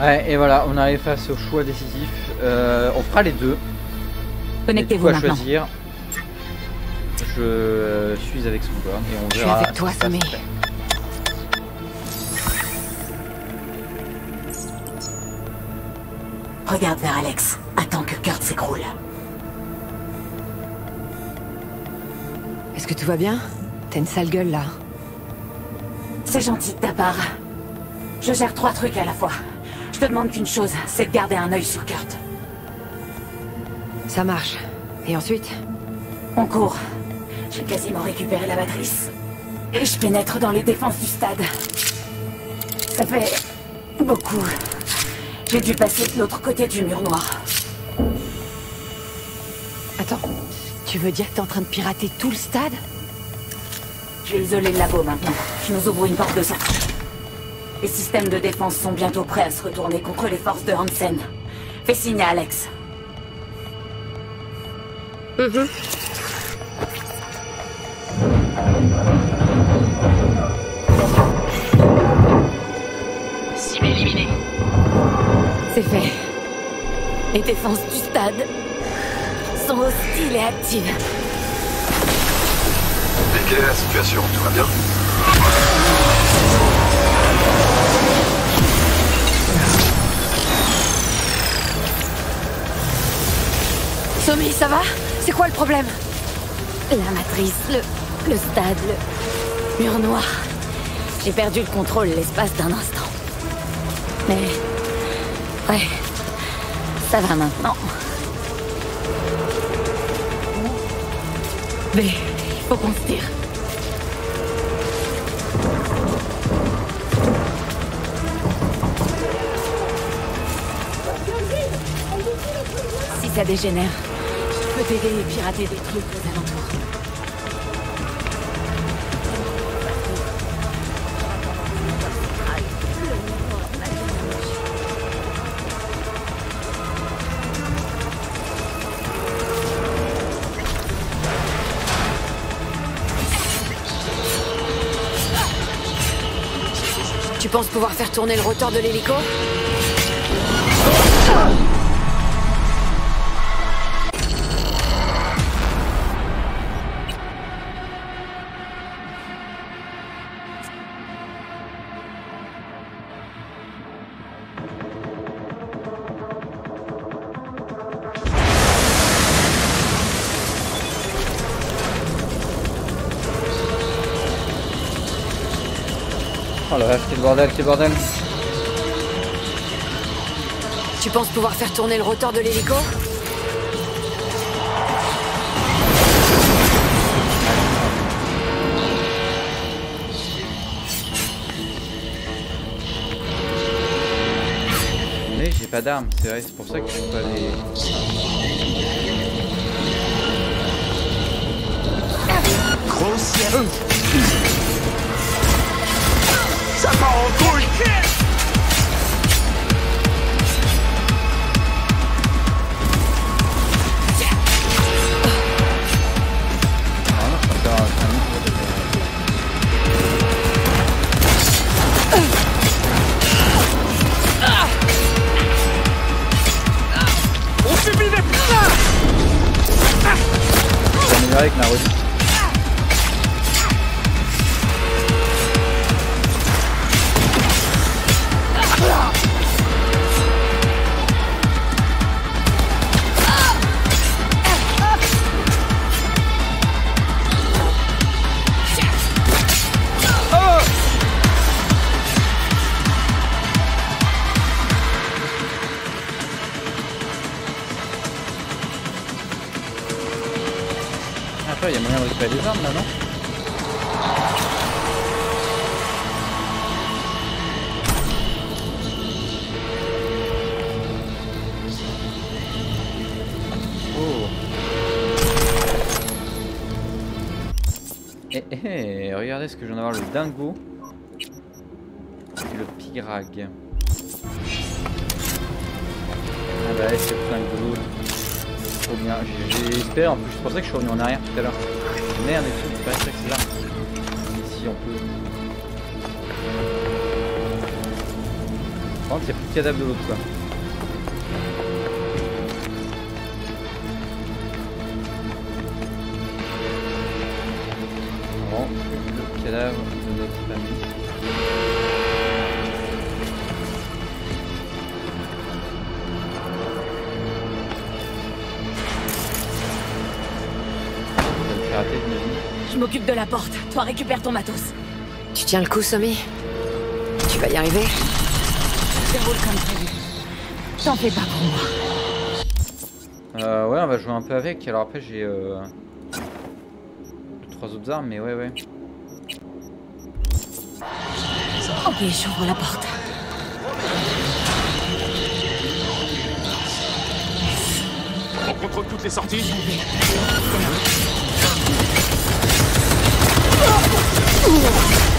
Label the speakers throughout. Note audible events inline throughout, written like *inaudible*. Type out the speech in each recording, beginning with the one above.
Speaker 1: Ouais, et voilà, on arrive face au choix décisif. Euh, on fera les deux.
Speaker 2: Connectez-vous
Speaker 1: à
Speaker 2: maintenant.
Speaker 1: choisir. Je suis avec son corps et on
Speaker 2: Je suis
Speaker 1: verra.
Speaker 2: avec toi,
Speaker 1: qui se passe
Speaker 2: Samé.
Speaker 1: après.
Speaker 2: Regarde vers Alex. Attends que Kurt s'écroule.
Speaker 3: Est-ce que tout va bien? T'as une sale gueule là.
Speaker 2: C'est gentil de ta part. Je gère trois trucs à la fois. Je te demande qu'une chose, c'est de garder un œil sur Kurt.
Speaker 3: Ça marche. Et ensuite?
Speaker 2: On court. J'ai quasiment récupéré la matrice. Et je pénètre dans les défenses du stade. Ça fait... beaucoup. J'ai dû passer de l'autre côté du mur noir.
Speaker 3: Attends. Tu veux dire que t'es en train de pirater tout le stade?
Speaker 2: J'ai isolé le labo maintenant. Je nous ouvre une porte de sortie. Les systèmes de défense sont bientôt prêts à se retourner contre les forces de Hansen. Fais signe à Alex.
Speaker 4: Cible éliminée.
Speaker 2: C'est fait. Les défenses du stade sont hostiles et actives.
Speaker 5: Et quelle est la situation Tout va bien
Speaker 3: Somi, ça va? C'est quoi le problème?
Speaker 2: La matrice, le, le stade, le mur noir. J'ai perdu le contrôle l'espace d'un instant. Mais... Ouais. Ça va maintenant. Mais il faut qu'on se tire. Si ça dégénère, t'aider et pirater des trucs aux alentours.
Speaker 3: Tu penses pouvoir faire tourner le rotor de l'hélico?
Speaker 1: Bordel, quel bordel.
Speaker 3: Tu penses pouvoir faire tourner le rotor de l'hélico
Speaker 1: Mais j'ai pas d'armes, c'est vrai, c'est pour ça que je peux pas les.
Speaker 5: Grossière Ça part en couille
Speaker 1: Normalement, c'est pour ça que je suis revenu en arrière tout à l'heure. Merde et tout, pas ça que c'est là. Ici on peut. Par contre, il n'y a plus de cadavre de l'autre quoi.
Speaker 2: Je m'occupe de la porte. Toi, récupère ton matos.
Speaker 3: Tu tiens le coup, Somi? Tu vas y arriver?
Speaker 2: Je déroule comme prévu. T'en fais pas pour moi.
Speaker 1: Euh, ouais, on va jouer un peu avec. Alors après, j'ai euh, deux, trois autres armes, mais ouais, ouais.
Speaker 2: Ok, j'ouvre la porte.
Speaker 5: On contrôle toutes les sorties
Speaker 1: Ugh!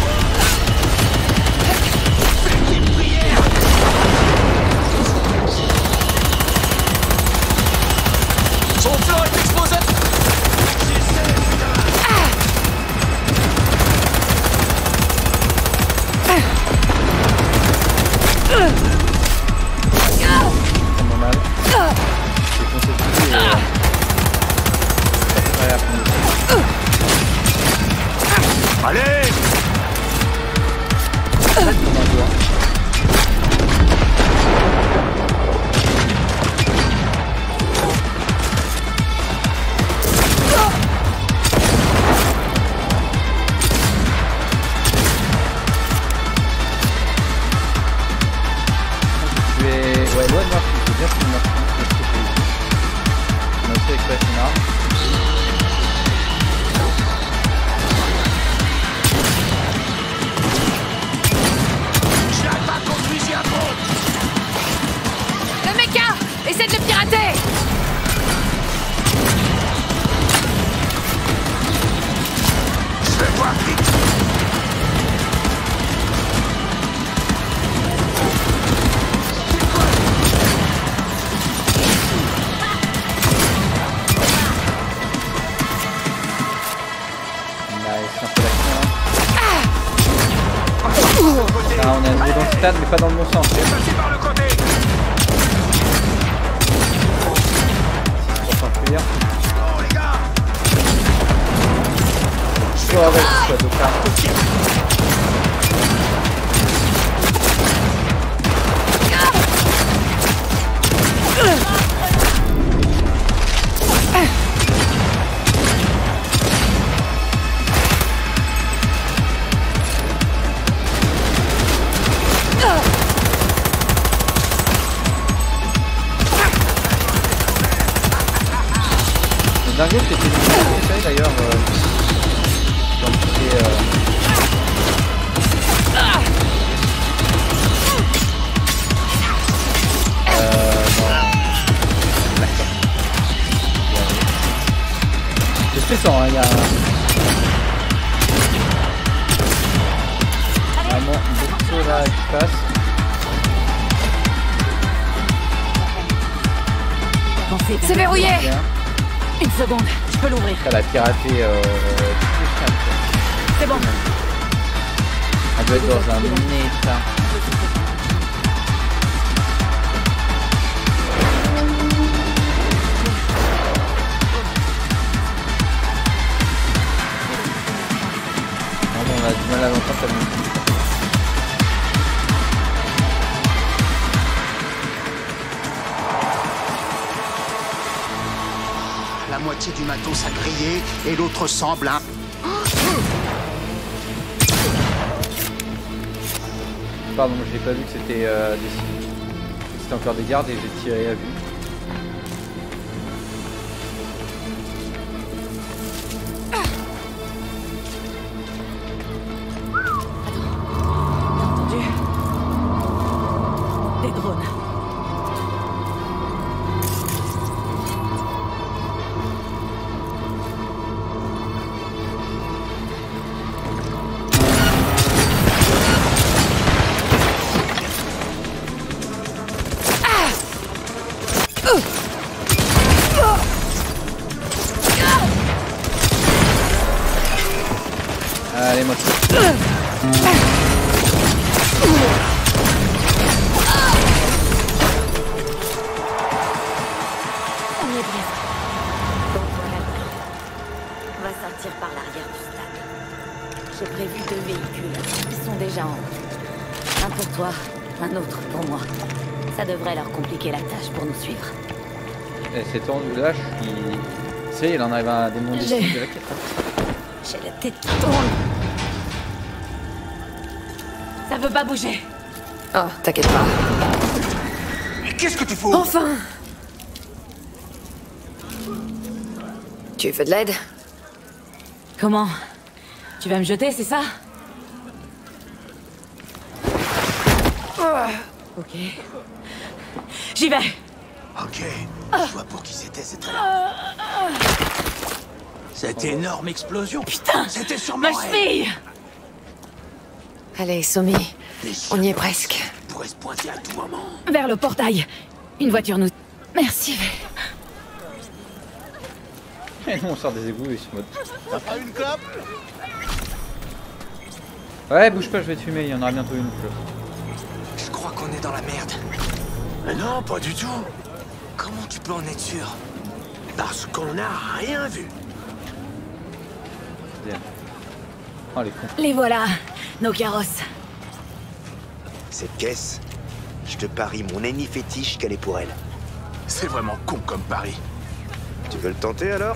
Speaker 2: Une seconde, je peux l'ouvrir.
Speaker 1: Elle a piraté euh.
Speaker 2: C'est bon.
Speaker 1: Elle doit être dans un état. On a du mal à l'entendre
Speaker 6: matos a grillé et l'autre semble un...
Speaker 1: Pardon, j'ai pas vu que c'était euh. C'était encore des gardes et j'ai tiré à vue. Sais, il en arrive à démonter
Speaker 2: J'ai-
Speaker 1: de la quête.
Speaker 2: J'ai la tête qui tourne. Ça veut pas bouger.
Speaker 3: Oh, t'inquiète pas.
Speaker 5: Mais qu'est-ce que tu fous?
Speaker 3: Enfin Tu veux de l'aide?
Speaker 2: Comment? Tu vas me jeter, c'est ça? Ok. J'y vais
Speaker 6: Ok, je vois pour qui c'était, c'est très bien. Cette énorme explosion
Speaker 2: Putain
Speaker 6: C'était sûrement
Speaker 2: Ma cheville
Speaker 3: Allez, Somi, on y est presque.
Speaker 6: pourraient se pointer à tout moment.
Speaker 2: Vers le portail. Une voiture nous... Merci. *laughs*
Speaker 1: On sort des égouts et ils se mode.
Speaker 5: Pas une clope
Speaker 1: Ouais, bouge pas, je vais te fumer, il y en aura bientôt une. je-
Speaker 6: Je crois qu'on est dans la merde. Mais non, pas du tout. Comment tu peux en être sûr? Parce qu'on n'a rien vu.
Speaker 1: Bien. Oh les cons.
Speaker 2: Les voilà, nos carrosses.
Speaker 7: Cette caisse, je te parie mon ennemi fétiche qu'elle est pour elle.
Speaker 5: C'est vraiment con comme pari.
Speaker 7: Tu veux le tenter alors?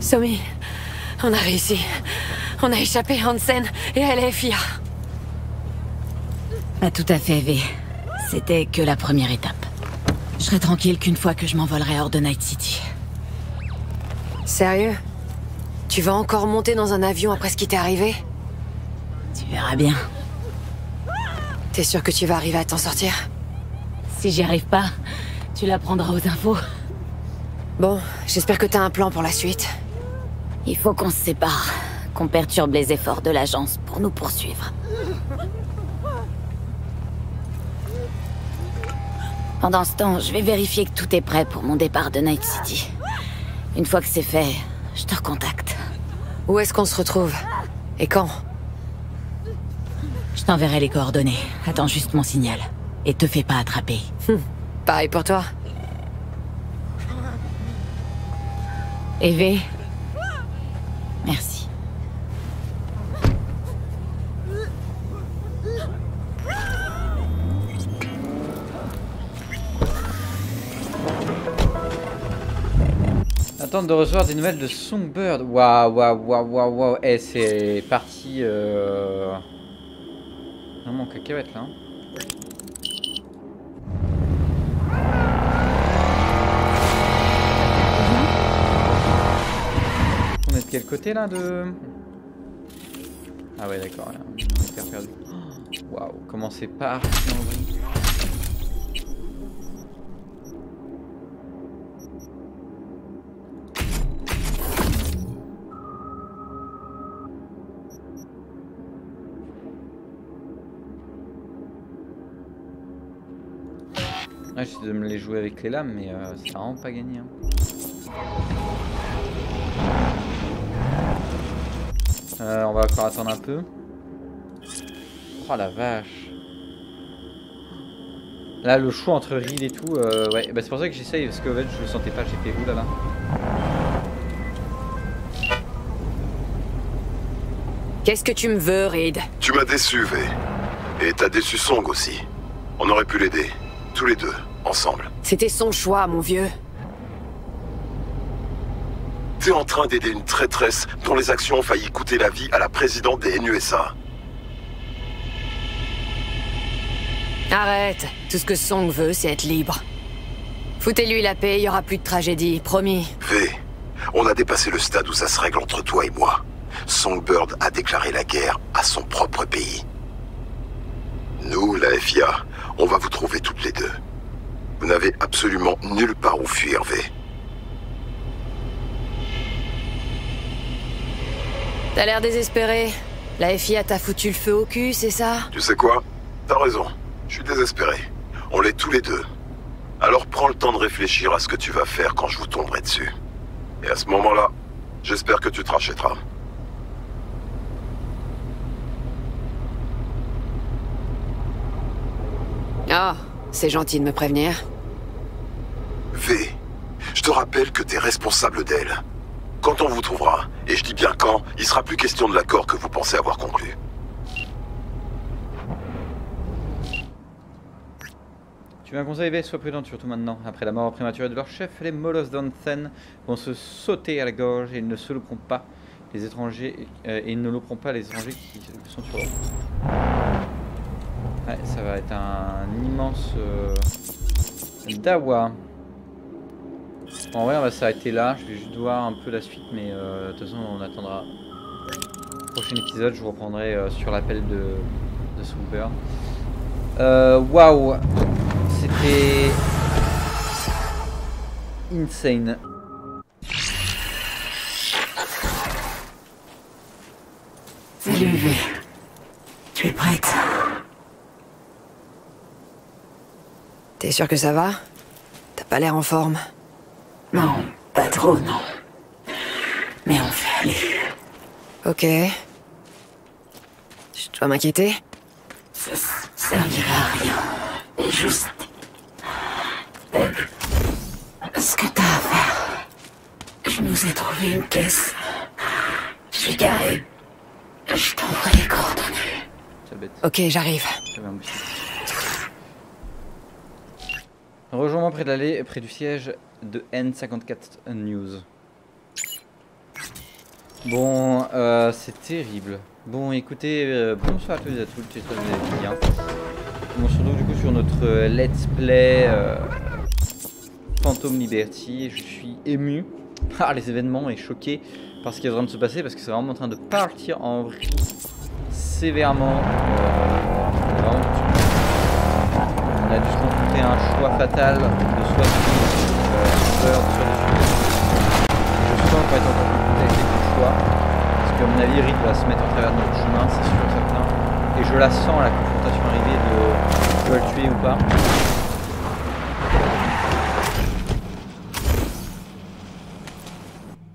Speaker 3: Somi, on a réussi. On a échappé Hansen et à la FIA.
Speaker 2: Pas tout à fait, V. C'était que la première étape. Je serai tranquille qu'une fois que je m'envolerai hors de Night City.
Speaker 3: Sérieux? Tu vas encore monter dans un avion après ce qui t'est arrivé?
Speaker 2: Tu verras bien.
Speaker 3: T'es sûr que tu vas arriver à t'en sortir?
Speaker 2: Si j'y arrive pas, tu l'apprendras aux infos.
Speaker 3: Bon, j'espère que t'as un plan pour la suite.
Speaker 2: Il faut qu'on se sépare, qu'on perturbe les efforts de l'agence pour nous poursuivre. Pendant ce temps, je vais vérifier que tout est prêt pour mon départ de Night City. Une fois que c'est fait, je te recontacte.
Speaker 3: Où est-ce qu'on se retrouve Et quand
Speaker 2: Je t'enverrai les coordonnées. Attends juste mon signal. Et te fais pas attraper.
Speaker 3: Pareil pour toi
Speaker 2: Eve Merci.
Speaker 1: Attendre de recevoir des nouvelles de Songbird. Waouh, waouh, waouh, waouh, waouh. Eh, c'est parti. Euh... Vraiment cacahuète là. hein. On est de quel côté là de. Ah ouais, d'accord, là, perdu. Waouh, comment c'est parti. Ouais, j'essaie de me les jouer avec les lames, mais euh, ça a vraiment pas gagné. hein. Euh, on va encore attendre un peu. Oh la vache. Là, le choix entre Reed et tout, euh, ouais, bah, c'est pour ça que j'essaye, parce que en fait, je le sentais pas, j'ai fait oulala.
Speaker 3: Qu'est-ce que tu me veux, Reed?
Speaker 8: Tu m'as déçu, V. Et t'as déçu Song aussi. On aurait pu l'aider. Tous les deux, ensemble.
Speaker 3: C'était son choix, mon vieux.
Speaker 8: T'es en train d'aider une traîtresse dont les actions ont failli coûter la vie à la présidente des NUSA.
Speaker 3: Arrête. Tout ce que Song veut, c'est être libre. Foutez-lui la paix, il y aura plus de tragédie, promis.
Speaker 8: V, on a dépassé le stade où ça se règle entre toi et moi. Songbird a déclaré la guerre à son propre pays. Nous, la FIA, on va vous trouver toutes les deux. Vous n'avez absolument nulle part où fuir, V.
Speaker 3: T'as l'air désespéré. La FIA t'a foutu le feu au cul, c'est ça?
Speaker 8: Tu sais quoi? T'as raison. Je suis désespéré. On l'est tous les deux. Alors prends le temps de réfléchir à ce que tu vas faire quand je vous tomberai dessus. Et à ce moment-là, j'espère que tu te rachèteras.
Speaker 3: Ah, c'est gentil de me prévenir.
Speaker 8: V, je te rappelle que t'es responsable d'elle. Quand on vous trouvera, et je dis bien quand, il sera plus question de l'accord que vous pensez avoir conclu.
Speaker 1: Tu veux un conseil V? Sois prudente, surtout maintenant. Après la mort prématurée de leur chef, les Molos d'Ansen vont se sauter à la gorge et ils ne se louperont pas les étrangers euh, et ils ne louperont pas les étrangers qui sont sur eux. Ouais, ça va être un immense euh, dawa. En vrai, on va s'arrêter là. Je vais juste voir un peu la suite, mais euh, de toute façon, on attendra. Prochain épisode, je vous reprendrai euh, sur l'appel de, de. Euh, Waouh C'était. Insane.
Speaker 2: Salut, V. Tu es prête?
Speaker 3: T'es sûr que ça va T'as pas l'air en forme.
Speaker 2: Non, pas trop, non. Mais on fait aller.
Speaker 3: Ok. Je dois m'inquiéter
Speaker 2: Ça servira à rien. Et juste... Ce que t'as à faire. Je nous ai trouvé une caisse. Je suis garé. Je t'envoie les coordonnées.
Speaker 3: Ok, j'arrive.
Speaker 1: Rejoins-moi près de l'allée, près du siège de N54 News. Bon, euh, c'est terrible. Bon, écoutez, euh, bonsoir à tous et à toutes, j'espère que vous allez bien. On se retrouve du coup sur notre euh, let's play Phantom Liberty. Je suis ému *laughs* par les événements et choqué par ce qui est en train de se passer parce que c'est vraiment en train de partir en vrille sévèrement. On a confronter à un choix fatal de soit euh, soit de suivre. Je sens qu'on va être encore avec les choix. Parce qu'à mon avis, Reed va se mettre en travers de notre chemin, c'est sûr certain. Et je la sens, la confrontation arriver de dois le tuer ou pas.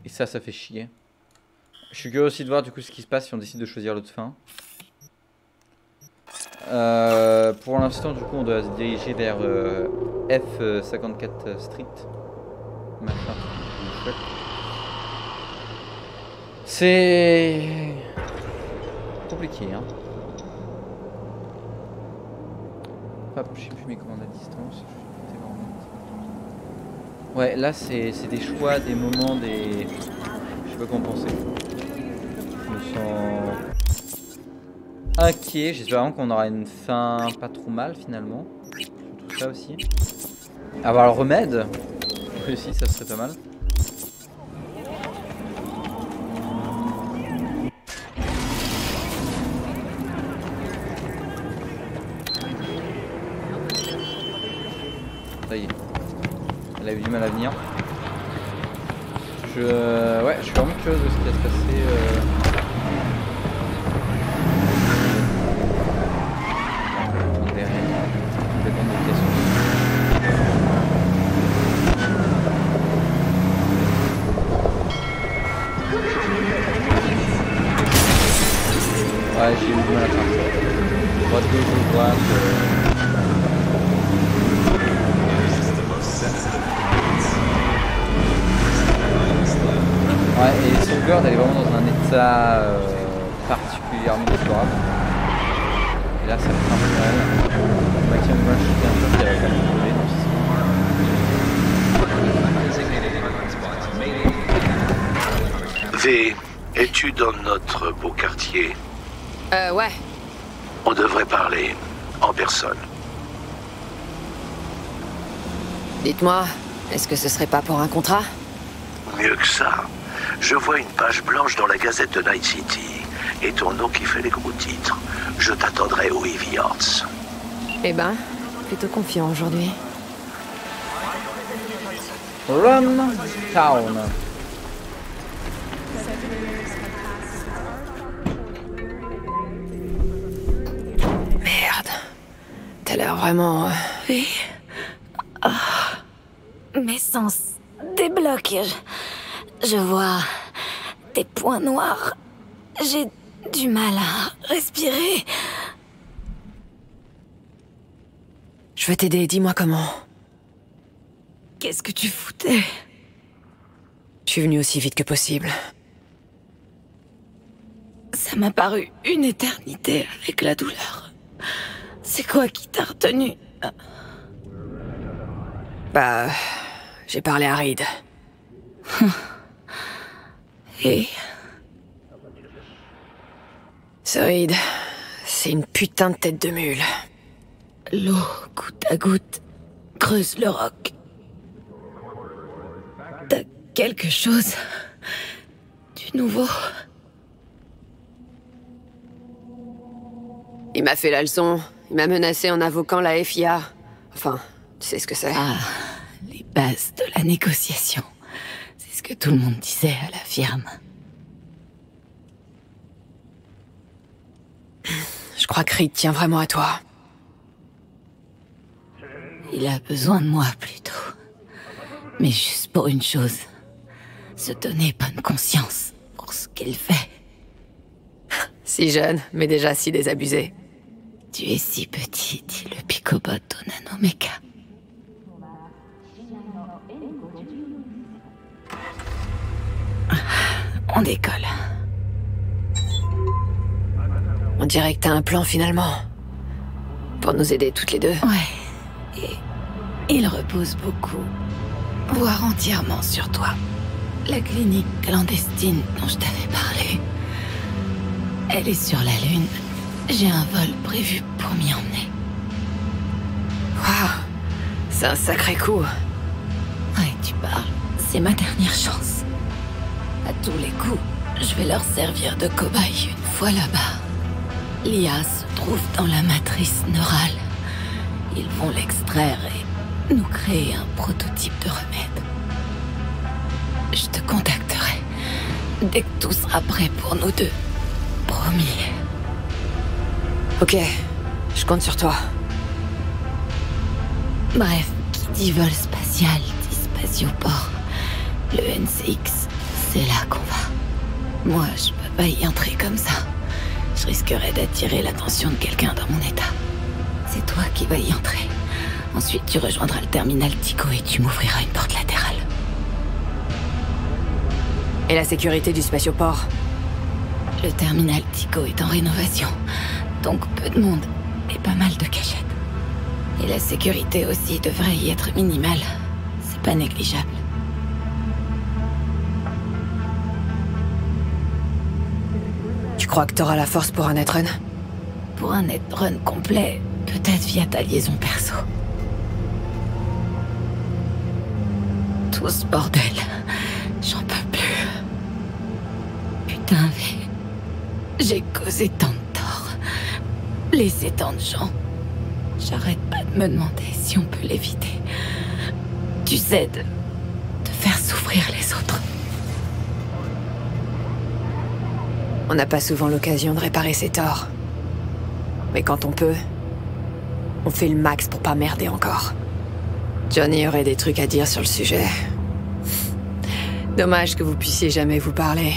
Speaker 1: Et ça, ça fait chier. Je suis curieux aussi de voir du coup ce qui se passe si on décide de choisir l'autre fin. Euh, pour l'instant, du coup, on doit se diriger vers euh, F54 Street. Machin. C'est compliqué, hein. Hop, je sais plus mes commandes à distance. Ouais, là, c'est des choix, des moments, des. Je sais pas comment penser. Je me sens inquiet. J'espère vraiment qu'on aura une fin pas trop mal finalement. Tout ça aussi. Avoir le remède aussi, ça serait pas mal. Ça y est. Elle a eu du mal à venir. Je, ouais, je suis vraiment curieux de ce qui va se passer. euh,
Speaker 8: V, es-tu dans notre beau quartier
Speaker 3: Euh, ouais.
Speaker 8: On devrait parler en personne.
Speaker 3: Dites-moi, est-ce que ce serait pas pour un contrat?
Speaker 8: Mieux que ça. Je vois une page blanche dans la gazette de Night City. Et ton nom qui fait les gros titres. Je t'attendrai au Heavy Hearts.
Speaker 3: Eh ben, plutôt confiant aujourd'hui.
Speaker 1: Run Town.
Speaker 3: Merde. T'as l'air vraiment... euh,
Speaker 2: Oui. Ah. Mes sens débloquent. Je, vois des points noirs. J'ai du mal à respirer.
Speaker 3: Je veux t'aider, dis-moi comment.
Speaker 2: Qu'est-ce que tu foutais?
Speaker 3: Je suis venu aussi vite que possible.
Speaker 2: Ça m'a paru une éternité avec la douleur. C'est quoi qui t'a retenu?
Speaker 3: Bah... J'ai parlé à Reed. *laughs*
Speaker 2: Et?
Speaker 3: Ce Reed, c'est une putain de tête de mule.
Speaker 2: l'eau, goutte à goutte, creuse le roc. T'as quelque chose du nouveau?
Speaker 3: Il m'a fait la leçon. Il m'a menacé en invoquant la FIA. Enfin, tu sais ce que c'est.
Speaker 2: Ah, les bases de la négociation. C'est ce que tout le monde disait à la firme.
Speaker 3: Je crois que Reed tient vraiment à toi.
Speaker 2: Il a besoin de moi plutôt. Mais juste pour une chose. Se donner bonne conscience pour ce qu'il fait.
Speaker 3: Si jeune, mais déjà si désabusé.
Speaker 2: Tu es si petit, dit le picobot au nanoméca. On décolle.
Speaker 3: On dirait que t'as un plan finalement. Pour nous aider toutes les deux.
Speaker 2: Ouais. Et il repose beaucoup, voire entièrement sur toi. La clinique clandestine dont je t'avais parlé. Elle est sur la Lune. J'ai un vol prévu pour m'y emmener.
Speaker 3: Waouh C'est un sacré coup.
Speaker 2: Ouais, tu parles. C'est ma dernière chance. À tous les coups, je vais leur servir de cobaye une fois là-bas. L'IA se trouve dans la matrice neurale. Ils vont l'extraire et nous créer un prototype de remède. Je te contacterai dès que tout sera prêt pour nous deux. Promis.
Speaker 3: Ok, je compte sur toi.
Speaker 2: Bref, qui dit vol spatial dit spatioport. Le NCX, c'est là qu'on va. Moi, je peux pas y entrer comme ça. Je risquerais d'attirer l'attention de quelqu'un dans mon état. C'est toi qui vas y entrer. Ensuite, tu rejoindras le terminal Tico et tu m'ouvriras une porte latérale.
Speaker 3: Et la sécurité du spatioport?
Speaker 2: Le terminal Tico est en rénovation, donc peu de monde et pas mal de cachettes. Et la sécurité aussi devrait y être minimale. C'est pas négligeable.
Speaker 3: Tu crois que t'auras la force pour un netrun
Speaker 2: Pour un net run complet, peut-être via ta liaison perso. Tout ce bordel, j'en peux plus. Putain, mais j'ai causé tant blessé tant de gens. J'arrête pas de me demander si on peut l'éviter. Tu sais, de, de faire souffrir les autres.
Speaker 3: On n'a pas souvent l'occasion de réparer ses torts. Mais quand on peut, on fait le max pour pas merder encore. Johnny aurait des trucs à dire sur le sujet. Dommage que vous puissiez jamais vous parler.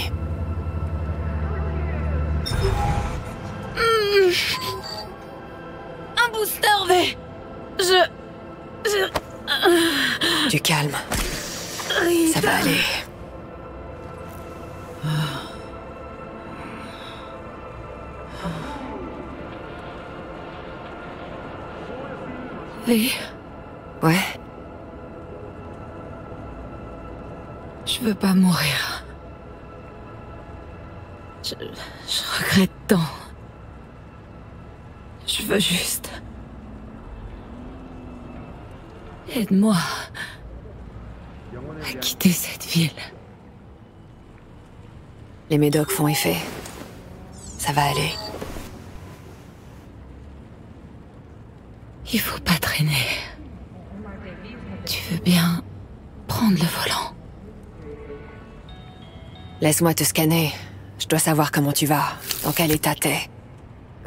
Speaker 2: Aide-moi à quitter cette ville.
Speaker 3: les médocs font effet. Ça va aller.
Speaker 2: Il faut pas traîner. Tu veux bien prendre le volant
Speaker 3: Laisse-moi te scanner. Je dois savoir comment tu vas, dans quel état t'es.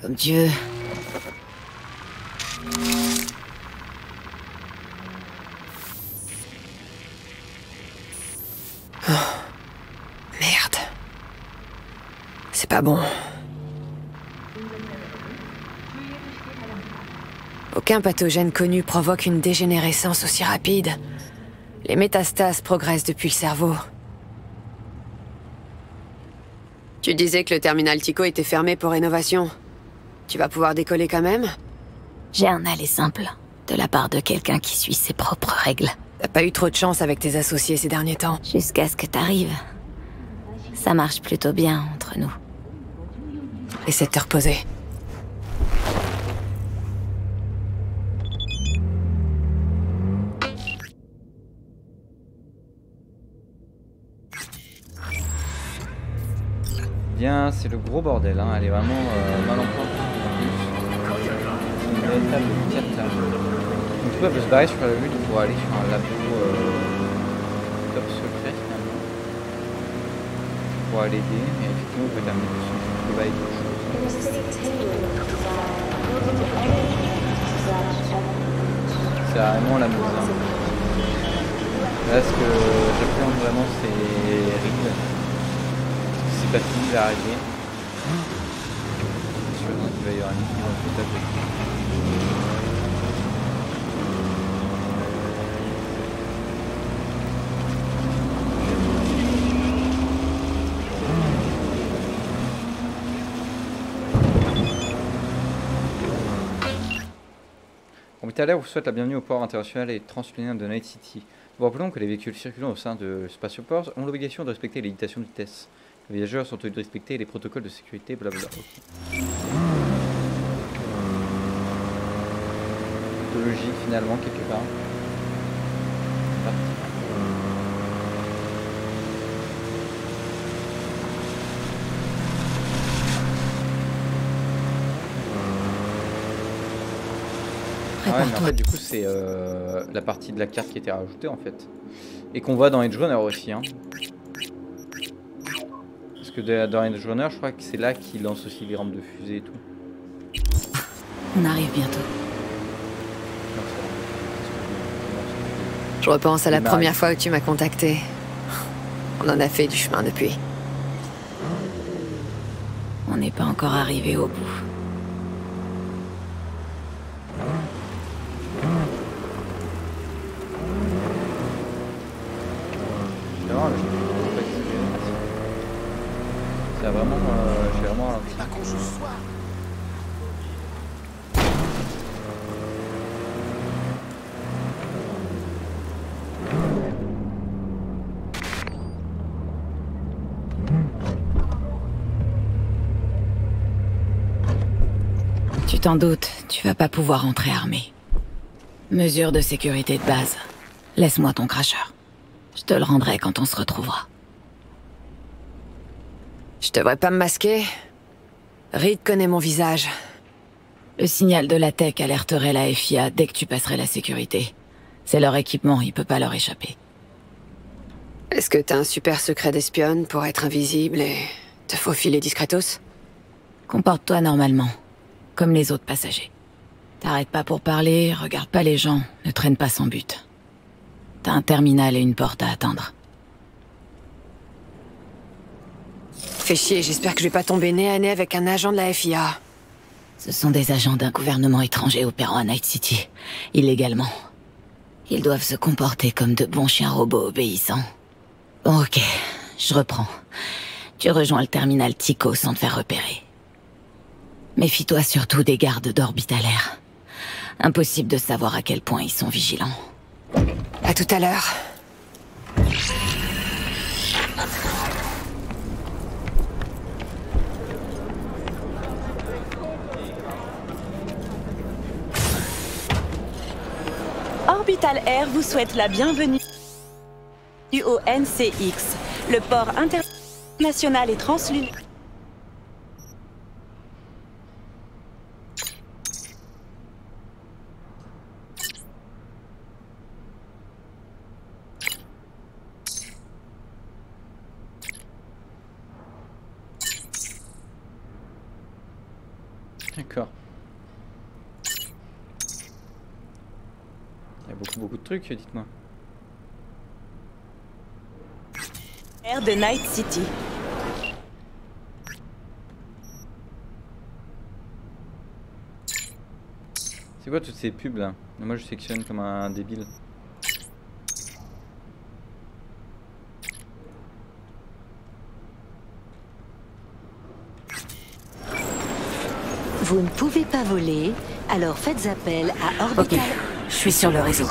Speaker 2: Comme Dieu.
Speaker 3: Pas bon. Aucun pathogène connu provoque une dégénérescence aussi rapide. Les métastases progressent depuis le cerveau. Tu disais que le terminal Tico était fermé pour rénovation. Tu vas pouvoir décoller quand même?
Speaker 2: J'ai un aller simple, de la part de quelqu'un qui suit ses propres règles.
Speaker 3: T'as pas eu trop de chance avec tes associés ces derniers temps?
Speaker 2: Jusqu'à ce que t'arrives. Ça marche plutôt bien entre nous.
Speaker 3: Essaie de te reposer.
Speaker 1: Bien, c'est le gros bordel, hein. elle est vraiment euh, mal en point. Une véritable cata. Donc tout on peut se barrer sur la lune pour aller sur un labo euh, top secret finalement. Pour aller l'aider, mais effectivement on peut terminer tout va être vraiment la mousse. Hein. Là ce que j'appréhende vraiment c'est Rick c'est pas fini, il va arriver. C'est sûr qu'il va y avoir une qui va tout taper. Orbitalaire vous souhaite la bienvenue au port international et translunaire de Night City. Nous rappelons que les véhicules circulant au sein de Spatioport ont l'obligation de respecter les limitations de vitesse. Les voyageurs sont tenus de respecter les protocoles de sécurité, blablabla. De logique finalement quelque part. Ah ouais, mais en fait, du coup, c'est euh, la partie de la carte qui était rajoutée en fait. Et qu'on voit dans Edge Runner aussi. Hein. Parce que dans Edge Runner, je crois que c'est là qu'il lance aussi les rampes de fusée et tout.
Speaker 2: On arrive bientôt.
Speaker 3: Je repense à la première fois que tu m'as contacté. On en a fait du chemin depuis.
Speaker 2: On n'est pas encore arrivé au bout.
Speaker 1: C'est vraiment, euh, j'ai vraiment
Speaker 2: Tu t'en doutes, tu vas pas pouvoir entrer armé. Mesure de sécurité de base. Laisse-moi ton cracheur. Je te le rendrai quand on se retrouvera.
Speaker 3: Je devrais pas me masquer. Reed connaît mon visage.
Speaker 2: Le signal de la tech alerterait la FIA dès que tu passerais la sécurité. C'est leur équipement, il peut pas leur échapper.
Speaker 3: Est-ce que t'as un super secret d'espionne pour être invisible et te faufiler discretos?
Speaker 2: Comporte-toi normalement, comme les autres passagers. T'arrêtes pas pour parler, regarde pas les gens, ne traîne pas sans but. T'as un terminal et une porte à attendre.
Speaker 3: Fais chier, j'espère que je vais pas tomber nez à nez avec un agent de la FIA.
Speaker 2: Ce sont des agents d'un gouvernement étranger opérant à Night City, illégalement. Ils doivent se comporter comme de bons chiens robots obéissants. Bon, ok, je reprends. Tu rejoins le terminal Tico sans te faire repérer. Méfie-toi surtout des gardes d'orbitalaire. Impossible de savoir à quel point ils sont vigilants.
Speaker 3: À tout à l'heure.
Speaker 9: Orbital Air vous souhaite la bienvenue au NCX, le port international et translunaire.
Speaker 1: D'accord. Il y a beaucoup beaucoup de trucs, dites-moi.
Speaker 9: Air de Night City.
Speaker 1: C'est quoi toutes ces pubs là? Moi je sectionne comme un débile.
Speaker 10: Vous ne pouvez pas voler, alors faites appel à Orbital.
Speaker 2: Je suis sur le réseau.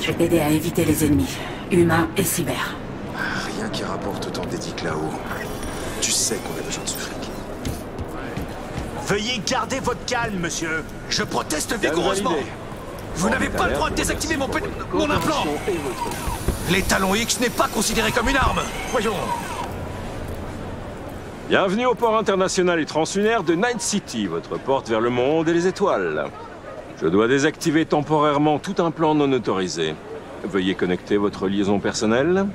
Speaker 2: Je vais t'aider à éviter les ennemis, humains et cyber.
Speaker 5: Rien qui rapporte autant d'éthique là-haut. Tu sais qu'on a besoin de ce fric.
Speaker 6: Veuillez garder votre calme, monsieur. Je proteste vigoureusement. Vous n'avez pas le droit de désactiver mon, pe- mon implant. Les talons X n'est pas considéré comme une arme. Voyons.
Speaker 11: Bienvenue au port international et translunaire de Night City, votre porte vers le monde et les étoiles. Je dois désactiver temporairement tout implant non autorisé. Veuillez connecter votre liaison personnelle.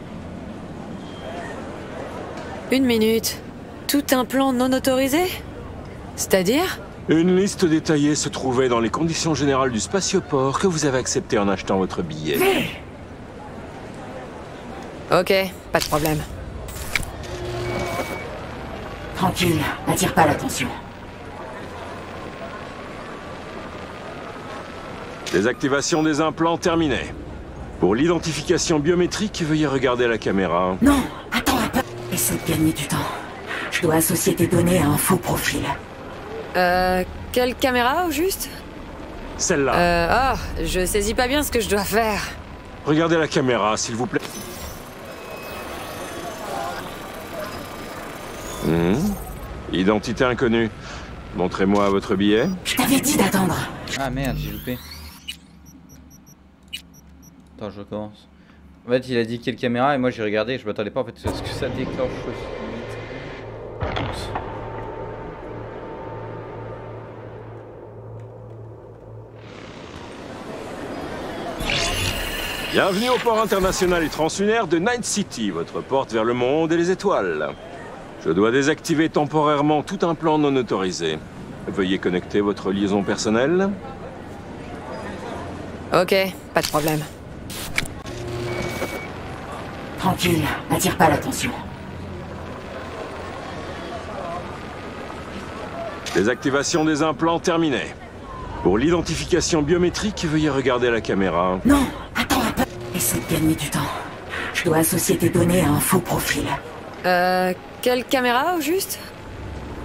Speaker 3: Une minute. Tout un plan non autorisé? C'est-à-dire?
Speaker 11: Une liste détaillée se trouvait dans les conditions générales du spatioport que vous avez accepté en achetant votre billet.
Speaker 3: Ok, pas de problème.
Speaker 2: Tranquille, n'attire pas l'attention.
Speaker 11: Désactivation des implants terminée. Pour l'identification biométrique, veuillez regarder la caméra.
Speaker 2: Non, attends un peu. Essaie de gagner du temps. Je dois associer tes données à un faux profil.
Speaker 3: Euh, quelle caméra au juste?
Speaker 11: Celle-là.
Speaker 3: Euh, ah, je saisis pas bien ce que je dois faire.
Speaker 11: Regardez la caméra, s'il vous plaît. Mhm. Identité inconnue. Montrez-moi votre billet.
Speaker 2: Je t'avais dit d'attendre.
Speaker 1: Ah merde, j'ai loupé. Attends, je recommence. En fait, il a dit quelle caméra et moi j'ai regardé et je m'attendais pas en fait à ce que ça déclenche aussi vite. Oups.
Speaker 11: Bienvenue au port international et translunaire de Night City, votre porte vers le monde et les étoiles. Je dois désactiver temporairement tout implant non autorisé. Veuillez connecter votre liaison personnelle.
Speaker 3: Ok, pas de problème.
Speaker 2: Tranquille, n'attire pas l'attention.
Speaker 11: Désactivation des implants terminée. Pour l'identification biométrique, veuillez regarder la caméra.
Speaker 2: Non, attends un peu. Essaie de gagner du temps. Je dois associer tes données à un faux profil.
Speaker 3: Euh, quelle caméra au juste?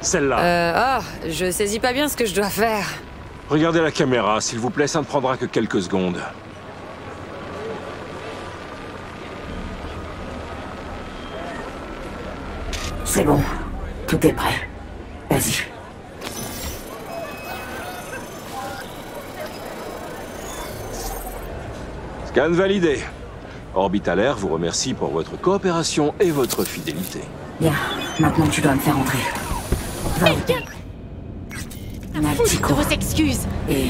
Speaker 11: Celle-là.
Speaker 3: Euh, ah, je saisis pas bien ce que je dois faire.
Speaker 11: Regardez la caméra, s'il vous plaît, ça ne prendra que quelques secondes.
Speaker 2: C'est bon, tout est prêt. Vas-y.
Speaker 11: Scan validé. Orbital Air vous remercie pour votre coopération et votre fidélité.
Speaker 2: Bien, maintenant tu dois me faire entrer. Va
Speaker 12: de vos excuses.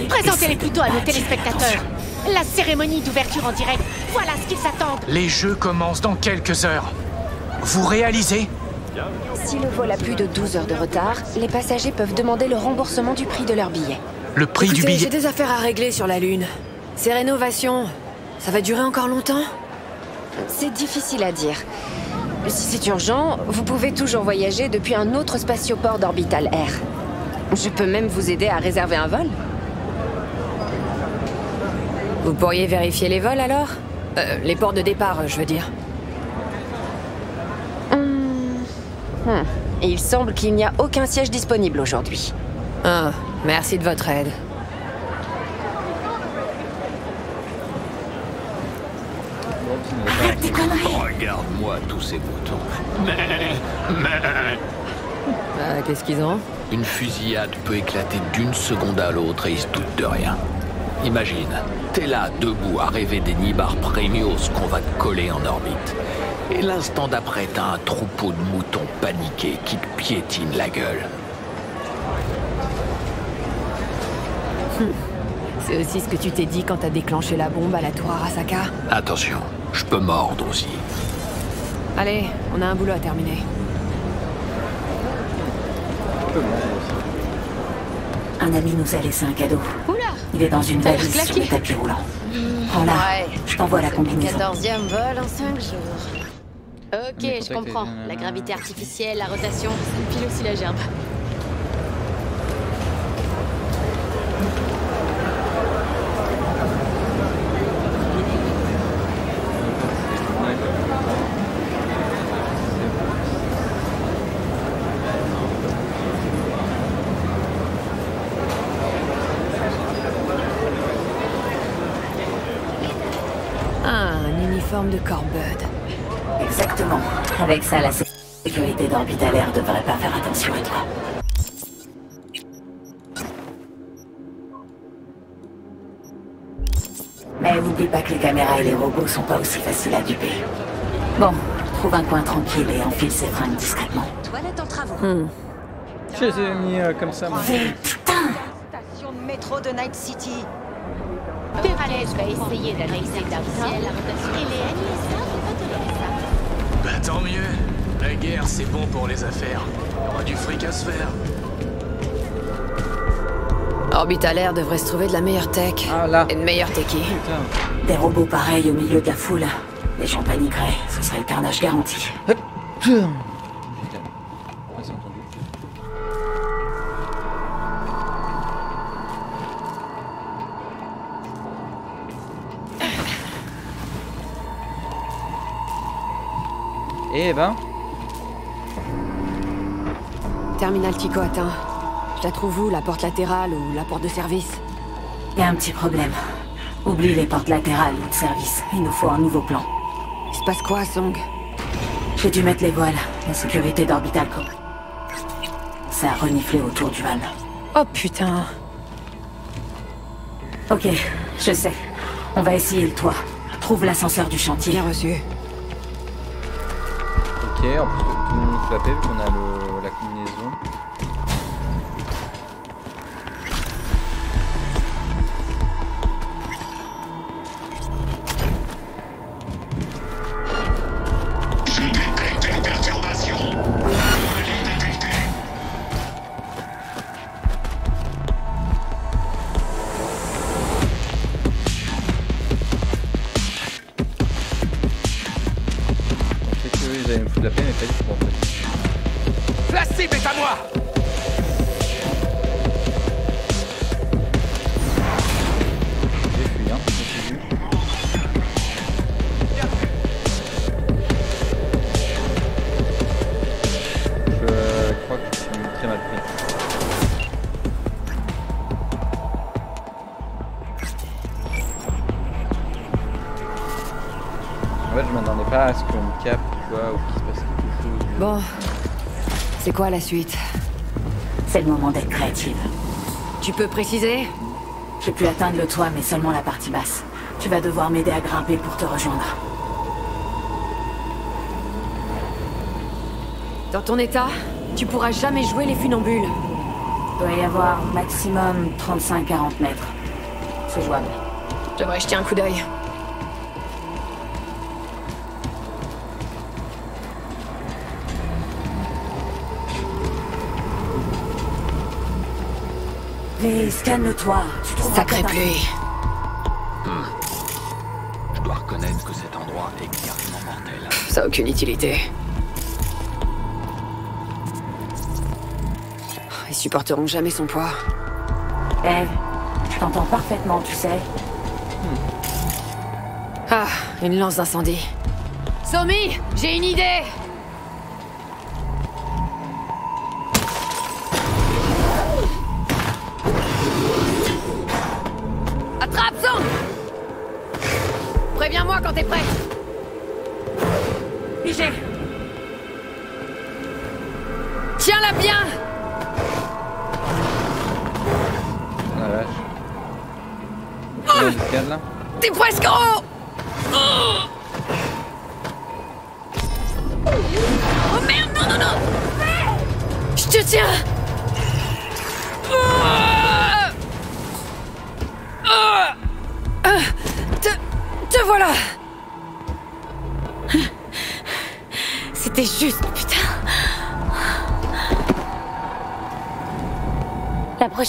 Speaker 12: Présentez-les plutôt à nos téléspectateurs. La cérémonie d'ouverture en direct, voilà ce qu'ils attendent.
Speaker 5: Les jeux commencent dans quelques heures. Vous réalisez
Speaker 13: Si le vol a plus de 12 heures de retard, les passagers peuvent demander le remboursement du prix de leur billet.
Speaker 5: Le prix du billet.
Speaker 3: J'ai des affaires à régler sur la Lune. Ces rénovations, ça va durer encore longtemps?
Speaker 13: C'est difficile à dire. Si c'est urgent, vous pouvez toujours voyager depuis un autre spatioport d'Orbital Air. Je peux même vous aider à réserver un vol.
Speaker 3: Vous pourriez vérifier les vols alors? Euh, Les ports de départ, je veux dire.
Speaker 13: Hmm. Et il semble qu'il n'y a aucun siège disponible aujourd'hui.
Speaker 3: Ah, merci de votre aide.
Speaker 2: Arrête tes conneries
Speaker 14: Regarde-moi tous ces boutons.
Speaker 3: Euh, Qu'est-ce qu'ils ont?
Speaker 14: Une fusillade peut éclater d'une seconde à l'autre et ils se doutent de rien. Imagine, t'es là, debout, à rêver des nibards premios qu'on va te coller en orbite. Et l'instant d'après, t'as un troupeau de moutons paniqués qui te piétinent la gueule.
Speaker 3: C'est aussi ce que tu t'es dit quand t'as déclenché la bombe à la tour Arasaka
Speaker 14: Attention, je peux mordre aussi.
Speaker 3: Allez, on a un boulot à terminer.
Speaker 2: Un ami nous a laissé un cadeau.
Speaker 13: Oula
Speaker 2: Il est dans une valise sur le tapis roulant. Prends-la.
Speaker 13: Ouais.
Speaker 2: Je t'envoie la combinaison.
Speaker 12: 14e vol en 5 jours. Ok,
Speaker 1: Mais
Speaker 12: je comprends. La gravité artificielle, la rotation, ça me pile aussi la gerbe.
Speaker 3: forme de corps Bud.
Speaker 2: Exactement. Avec ça, la sécurité d'Orbitalaire devrait pas faire attention à toi. Mais oublie pas que les caméras et les robots sont pas aussi faciles à duper. Bon, trouve un coin tranquille et enfile ses fringues discrètement.
Speaker 10: Toilette en travaux.
Speaker 3: Hmm.
Speaker 1: Je les ai mis euh, comme ça, moi.
Speaker 10: Station de métro de Night City.
Speaker 12: Allez, je vais essayer et la rotation. Et les
Speaker 6: Bah tant mieux. La guerre, c'est bon pour les affaires. Il y aura du fric à se faire.
Speaker 3: Orbitalaire devrait se trouver de la meilleure tech. Et de meilleurs techies.
Speaker 2: Des robots pareils au milieu de la foule. Les gens paniqueraient. Ce serait le carnage garanti.
Speaker 1: Eh ben,
Speaker 3: Terminal Tico atteint. Je la trouve où, la porte latérale ou la porte de service?
Speaker 2: Y a un petit problème. Oublie les portes latérales ou de service. Il nous faut un nouveau plan.
Speaker 3: Il se passe quoi, Song?
Speaker 2: J'ai dû mettre les voiles. La sécurité d'Orbital. Ça a reniflé autour du van.
Speaker 3: Oh putain.
Speaker 2: Ok, je sais. On va essayer le toit. Trouve l'ascenseur du chantier.
Speaker 3: Bien reçu.
Speaker 1: Ok, en plus tout le monde vu qu'on a le,
Speaker 3: quoi la suite
Speaker 2: C'est le moment d'être créative.
Speaker 3: Tu peux préciser
Speaker 2: J'ai pu atteindre le toit, mais seulement la partie basse. Tu vas devoir m'aider à grimper pour te rejoindre.
Speaker 3: Dans ton état, tu pourras jamais jouer les funambules.
Speaker 2: Doit y avoir maximum 35-40 mètres. C'est jouable.
Speaker 3: Je devrais jeter un coup d'œil?
Speaker 2: Mais scanne le toit. Un-
Speaker 3: pluie.
Speaker 14: Je dois reconnaître que cet endroit est clairement mortel.
Speaker 3: Ça a aucune utilité. Ils supporteront jamais son poids.
Speaker 2: Eh, je t'entends parfaitement, tu sais.
Speaker 3: Ah, une lance d'incendie. Somi, j'ai une idée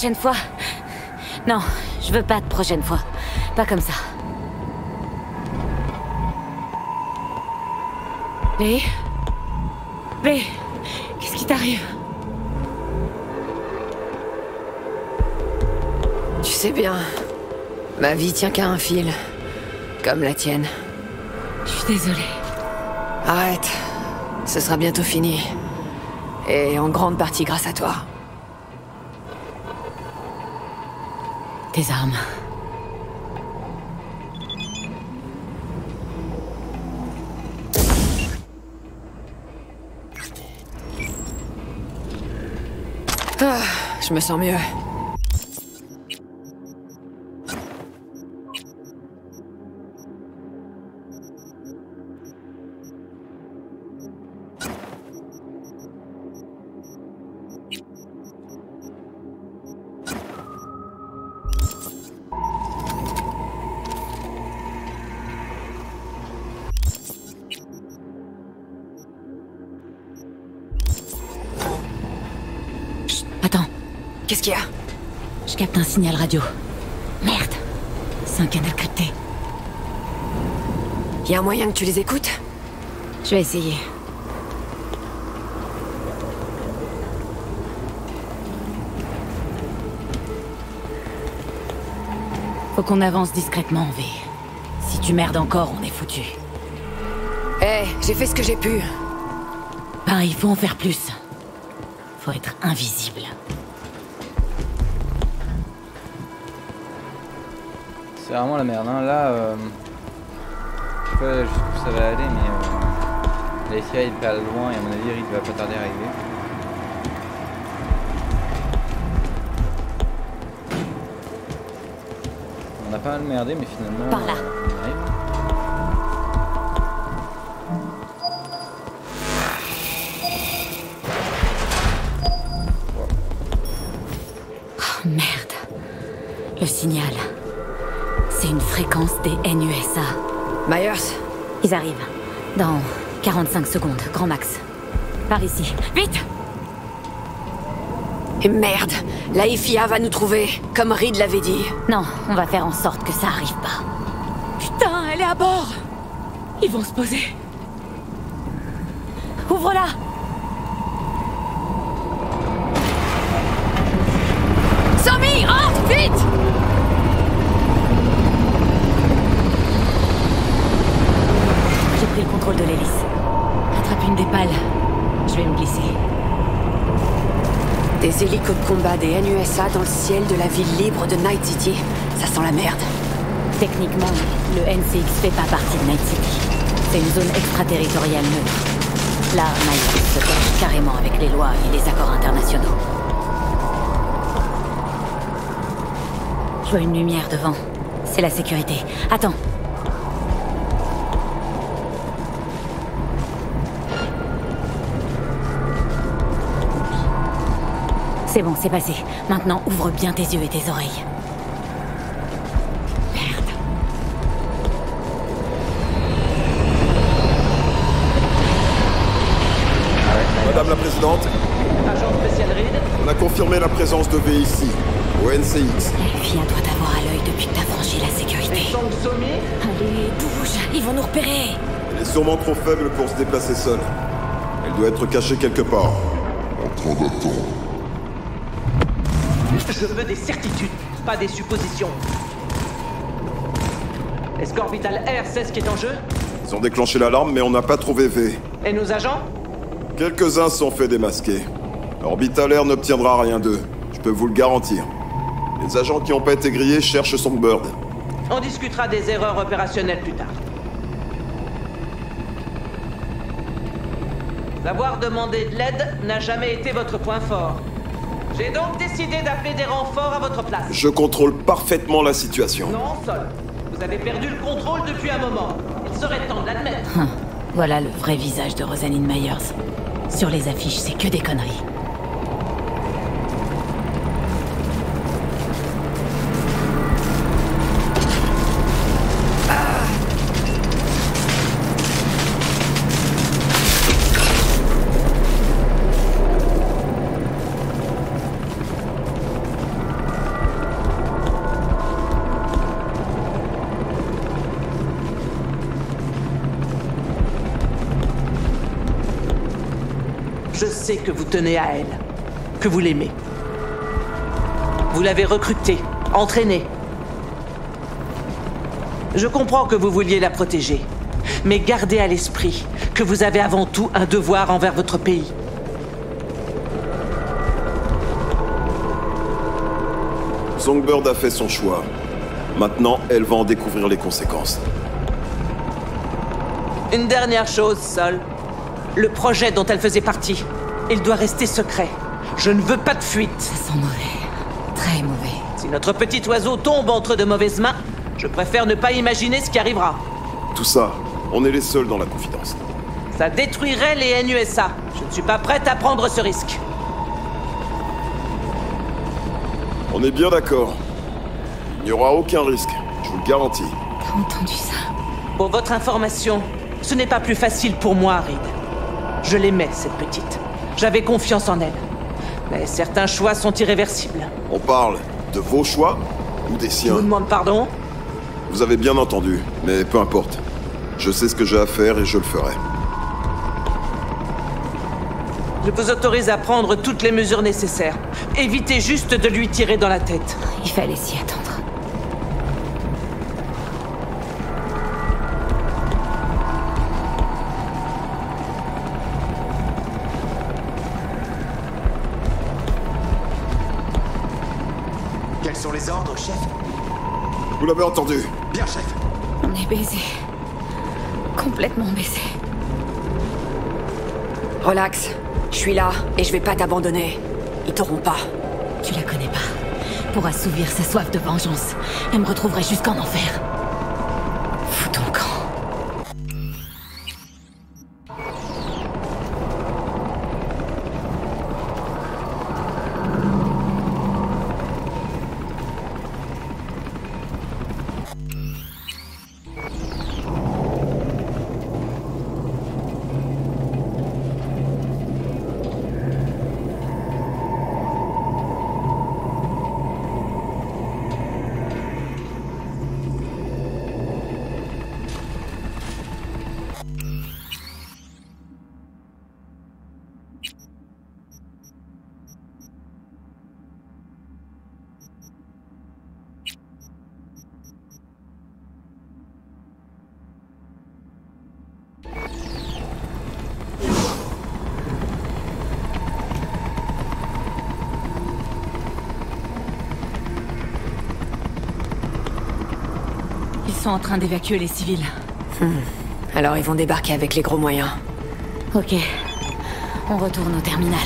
Speaker 2: prochaine fois. Non, je veux pas de prochaine fois. Pas comme ça.
Speaker 3: Lé Lé Qu'est-ce qui t'arrive? Tu sais bien, ma vie tient qu'à un fil. Comme la tienne.
Speaker 2: Je suis désolée.
Speaker 3: Arrête. Ce sera bientôt fini. Et en grande partie grâce à toi.
Speaker 2: Tes armes.
Speaker 3: Ah, je me sens mieux.
Speaker 2: Signal radio. Merde C'est un canal crypté.
Speaker 3: Y a un moyen que tu les écoutes?
Speaker 2: Je vais essayer. Faut qu'on avance discrètement, V. Si tu merdes encore, on est foutu.
Speaker 3: Eh, j'ai fait ce que j'ai pu.
Speaker 2: Ben, il faut en faire plus. Faut être invisible.
Speaker 1: C'est vraiment la merde. Hein. Là, euh, je sais pas jusqu'où ça va aller, mais euh, la FIA est pas loin et à mon avis, Rick va pas tarder à arriver. On a pas mal merdé, mais finalement,
Speaker 2: Par là.
Speaker 1: on arrive.
Speaker 2: Des NUSA.
Speaker 3: Myers
Speaker 2: Ils arrivent. Dans 45 secondes, grand max. Par ici. Vite
Speaker 3: Et merde La FIA va nous trouver, comme Reed l'avait dit.
Speaker 2: Non, on va faire en sorte que ça arrive pas. Putain, elle est à bord Ils vont se poser. Ouvre-la
Speaker 3: Sammy, entre, vite
Speaker 2: J'ai pris le contrôle de l'hélice. Attrape une des pales. Je vais me glisser.
Speaker 3: Des hélicos de combat des NUSA dans le ciel de la ville libre de Night City. Ça sent la merde.
Speaker 2: Techniquement, le NCX fait pas partie de Night City. C'est une zone extraterritoriale neutre. Là, Myers se cache carrément avec les lois et les accords internationaux. Je vois une lumière devant. C'est la sécurité. Attends. C'est bon, c'est passé. Maintenant, ouvre bien tes yeux et tes oreilles.
Speaker 15: Madame la Présidente,
Speaker 16: Agent spécial Reed
Speaker 15: on a confirmé la présence de V ici, au NCX.
Speaker 2: Fia doit t'avoir à l'œil depuis que t'as franchi la sécurité. Allez, bouge, ils vont nous repérer.
Speaker 15: Elle est sûrement trop faible pour se déplacer seule. Elle doit être cachée quelque part. En train d'attendre.
Speaker 16: Je veux des certitudes, pas des suppositions. Est-ce qu'Orbital Air sait ce qui est en jeu?
Speaker 15: Ils ont déclenché l'alarme, mais on n'a pas trouvé V.
Speaker 16: Et nos agents?
Speaker 15: Quelques-uns se sont fait démasquer. Orbital Air n'obtiendra rien d'eux. Je peux vous le garantir. Les agents qui n'ont pas été grillés cherchent Songbird.
Speaker 16: On discutera des erreurs opérationnelles plus tard. D'avoir demandé de l'aide n'a jamais été votre point fort. J'ai donc décidé d'appeler des renforts à votre place.
Speaker 15: Je contrôle parfaitement la situation.
Speaker 16: Non, Sol. Vous avez perdu le contrôle depuis un moment. Il serait temps de l'admettre.
Speaker 2: Hum, Voilà le vrai visage de Rosalind Myers. Sur les affiches, c'est que des conneries.
Speaker 16: Tenez à elle, que vous l'aimez. Vous l'avez recrutée, entraînée. Je comprends que vous vouliez la protéger, mais gardez à l'esprit que vous avez avant tout un devoir envers votre pays.
Speaker 15: Songbird a fait son choix. Maintenant, elle va en découvrir les conséquences.
Speaker 16: Une dernière chose, Sol. Le projet dont elle faisait partie, il doit rester secret. Je ne veux pas de fuite.
Speaker 2: Ça sent mauvais. Très mauvais.
Speaker 16: Si notre petit oiseau tombe entre de mauvaises mains, je préfère ne pas imaginer ce qui arrivera.
Speaker 15: Tout ça, on est les seuls dans la confidence.
Speaker 16: Ça détruirait les NUSA. Je ne suis pas prête à prendre ce risque.
Speaker 15: On est bien d'accord. Il n'y aura aucun risque, je vous le garantis.
Speaker 2: T'as entendu ça?
Speaker 16: Pour votre information, ce n'est pas plus facile pour moi, Reed. Je l'aimais, cette petite. J'avais confiance en elle. Mais certains choix sont irréversibles.
Speaker 15: On parle de vos choix ou des
Speaker 16: Je
Speaker 15: siens
Speaker 16: vous demande pardon?
Speaker 15: Vous avez bien entendu, mais peu importe. Je sais ce que j'ai à faire et je le ferai.
Speaker 16: Je vous autorise à prendre toutes les mesures nécessaires. Évitez juste de lui tirer dans la tête.
Speaker 2: Il fallait s'y attendre.
Speaker 15: Vous l'avez entendu
Speaker 6: Bien, chef.
Speaker 2: On est baisé. Complètement baisé.
Speaker 3: Relax. Je suis là et je vais pas t'abandonner. Ils t'auront pas.
Speaker 2: Tu la connais pas. Pour assouvir sa soif de vengeance, elle me retrouverait jusqu'en enfer. Sont en train d'évacuer les civils.
Speaker 3: Hmm. Alors ils vont débarquer avec les gros moyens.
Speaker 2: Ok. On retourne au terminal.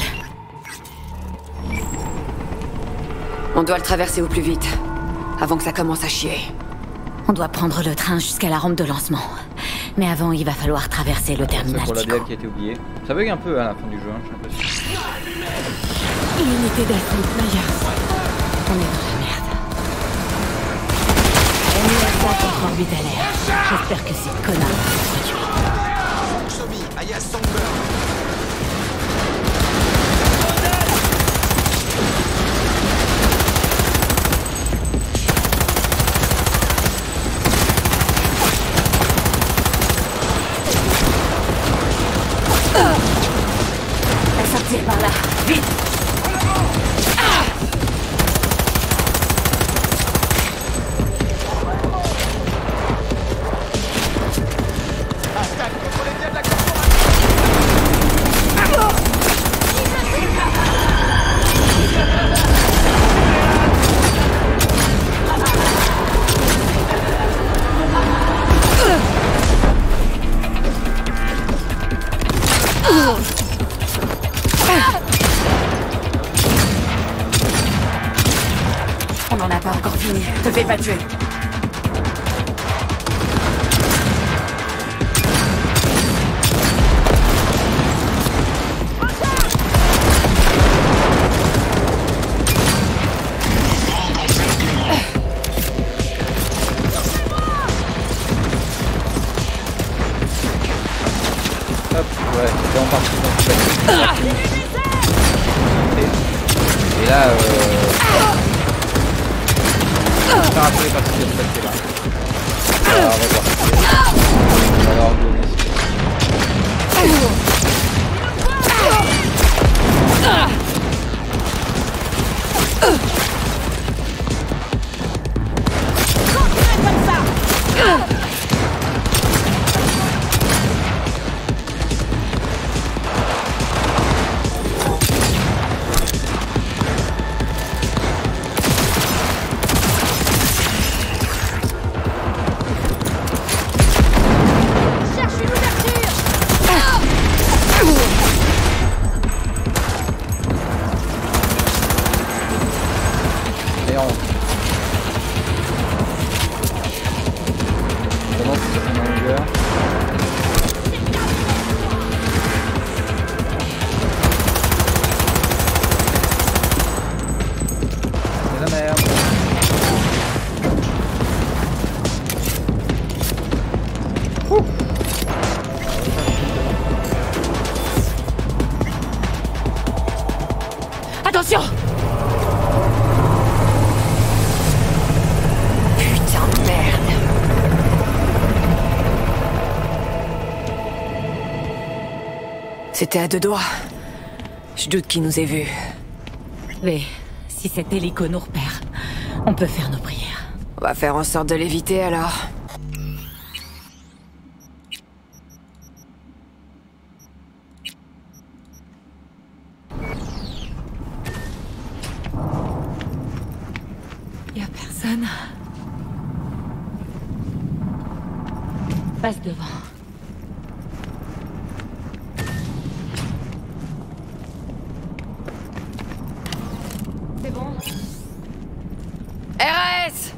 Speaker 3: On doit le traverser au plus vite. Avant que ça commence à chier.
Speaker 2: On doit prendre le train jusqu'à la rampe de lancement. Mais avant, il va falloir traverser le
Speaker 1: C'est
Speaker 2: terminal.
Speaker 1: pour la
Speaker 2: Pico.
Speaker 1: DL qui a été oubliée. Ça bug un peu à la fin du jeu, hein, j'ai l'impression.
Speaker 2: Unité d'Alfred Myers. On est J'espère que ces connards.
Speaker 1: était le Et là, euh... Je vais faire appeler parce qu'il y a on va leur
Speaker 3: C'était à deux doigts. Je doute qu'il nous ait vus.
Speaker 2: Mais si cet hélico nous repère, on peut faire nos prières.
Speaker 3: On va faire en sorte de l'éviter alors.
Speaker 2: Y a personne. Passe devant.
Speaker 12: C'est bon
Speaker 3: RS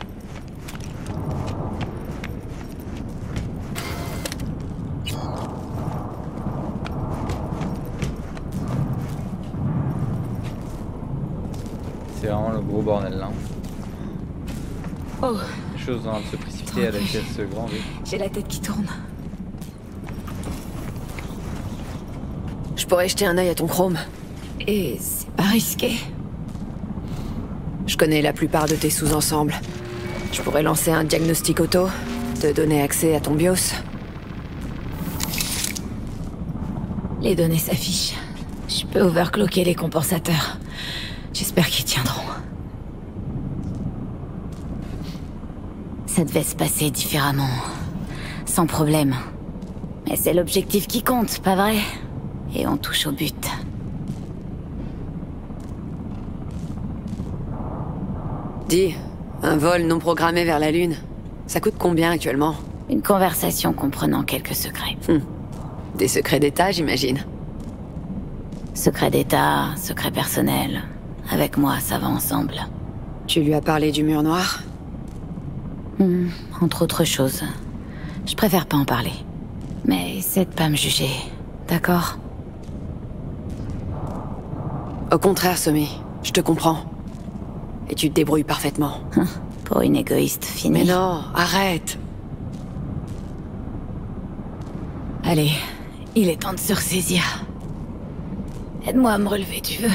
Speaker 1: C'est vraiment le gros bordel là.
Speaker 2: Oh,
Speaker 1: Les choses sont en train de se
Speaker 2: j'ai la tête qui tourne.
Speaker 3: Je pourrais jeter un œil à ton chrome.
Speaker 2: Et c'est pas risqué.
Speaker 3: Je connais la plupart de tes sous-ensembles. Je pourrais lancer un diagnostic auto, te donner accès à ton BIOS.
Speaker 2: Les données s'affichent. Je peux overclocker les compensateurs. J'espère qu'ils tiendront. Ça devait se passer différemment. Sans problème. Mais c'est l'objectif qui compte, pas vrai? Et on touche au but.
Speaker 3: Dis, un vol non programmé vers la Lune, ça coûte combien actuellement?
Speaker 2: Une conversation comprenant quelques secrets.
Speaker 3: Hum. Des secrets d'État, j'imagine.
Speaker 2: Secret d'État, secret personnel. Avec moi, ça va ensemble.
Speaker 3: Tu lui as parlé du mur noir?
Speaker 2: Hmm, entre autres choses. Je préfère pas en parler. Mais essaie de pas me juger, d'accord?
Speaker 3: Au contraire, Somi, je te comprends. Et tu te débrouilles parfaitement.
Speaker 2: Pour une égoïste finie.
Speaker 3: Mais non, arrête
Speaker 2: Allez, il est temps de se ressaisir. Aide-moi à me relever, tu veux?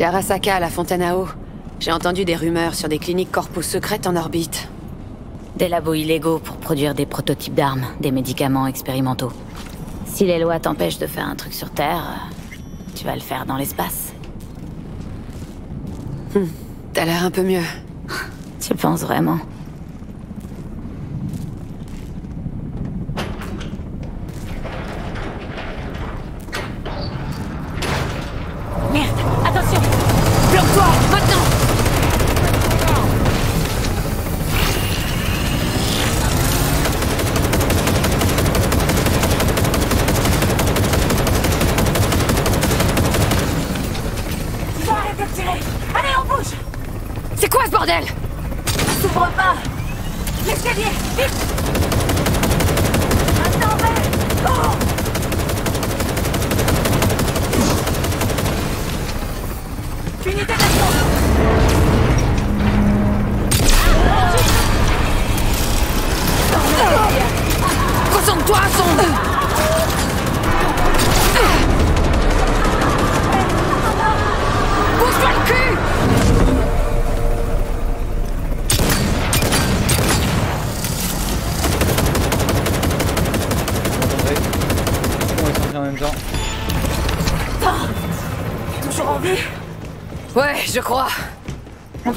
Speaker 3: Chez Arasaka, à la fontaine à eau, j'ai entendu des rumeurs sur des cliniques corpus secrètes en orbite.
Speaker 2: Des labos illégaux pour produire des prototypes d'armes, des médicaments expérimentaux. Si les lois t'empêchent de faire un truc sur Terre, tu vas le faire dans l'espace.
Speaker 3: Hum, T'as l'air un peu mieux.
Speaker 2: Tu le penses vraiment?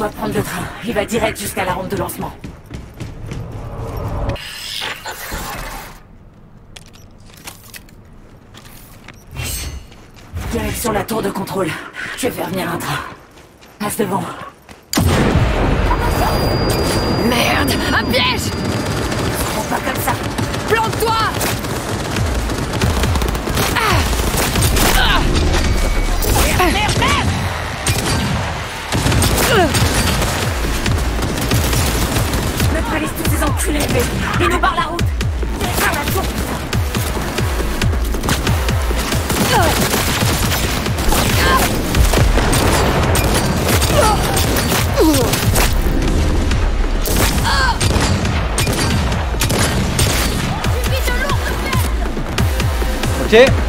Speaker 2: Doit prendre le train. Il va direct jusqu'à la rampe de lancement. Direction la tour de contrôle. Je vais faire venir un train. Passe devant.
Speaker 3: Merde Un piège
Speaker 2: arriver. Ils nous barrent la route. Faire la tour. Ok.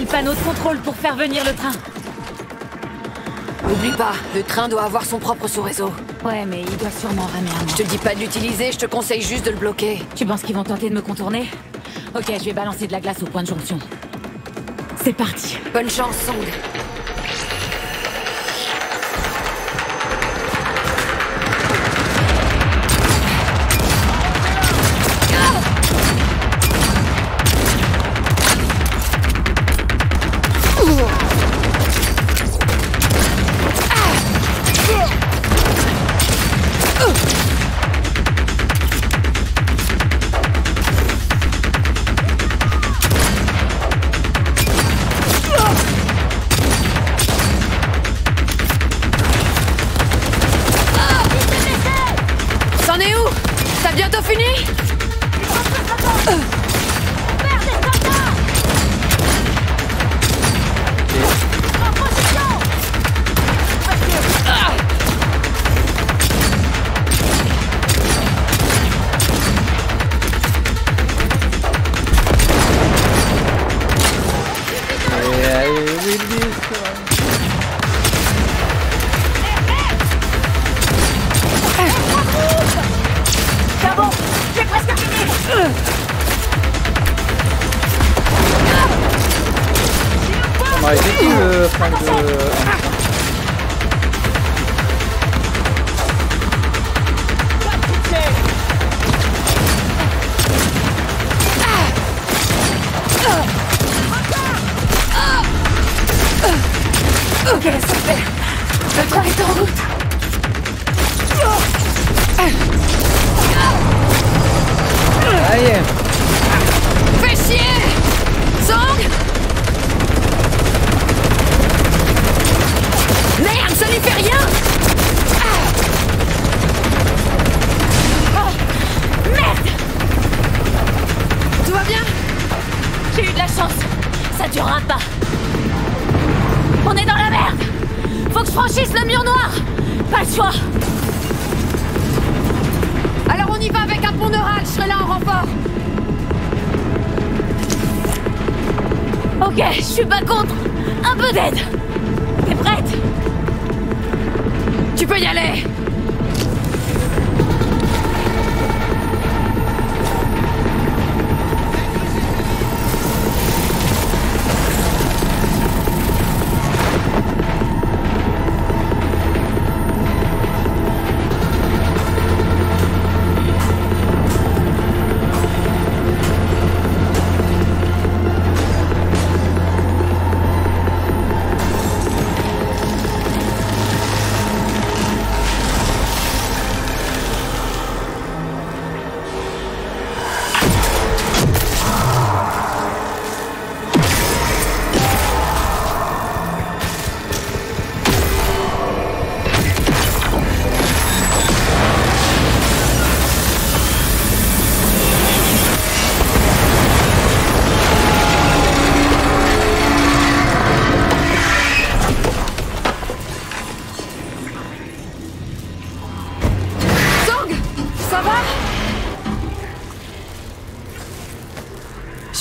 Speaker 2: Le panneau de contrôle pour faire venir le train.
Speaker 3: N'oublie pas, le train doit avoir son propre sous-réseau.
Speaker 2: Ouais, mais il doit sûrement ramener.
Speaker 3: Je te dis pas de l'utiliser, je te conseille juste de le bloquer.
Speaker 2: Tu penses qu'ils vont tenter de me contourner? Ok, je vais balancer de la glace au point de jonction. C'est parti.
Speaker 3: Bonne chance, Song.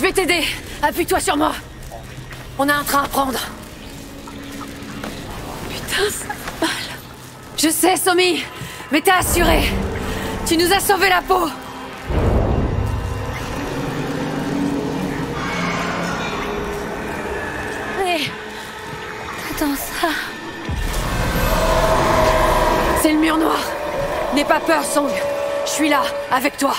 Speaker 2: Je
Speaker 3: vais t'aider. Appuie-toi sur moi. On a un train à prendre. Putain, c'est mal. Je sais, Somi, mais t'es assuré. Tu nous as sauvé la peau.
Speaker 2: Mais... Attends ça.
Speaker 3: C'est le mur noir. N'aie pas peur, Song. Je suis là, avec toi.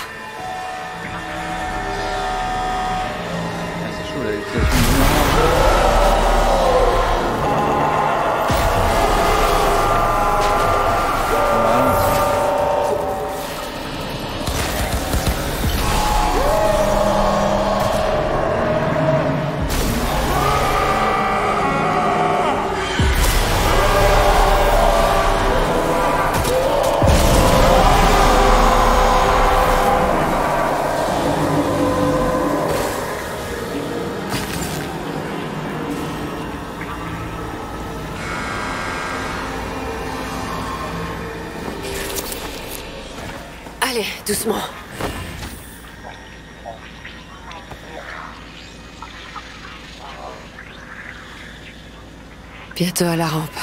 Speaker 3: Bientôt à la rampe.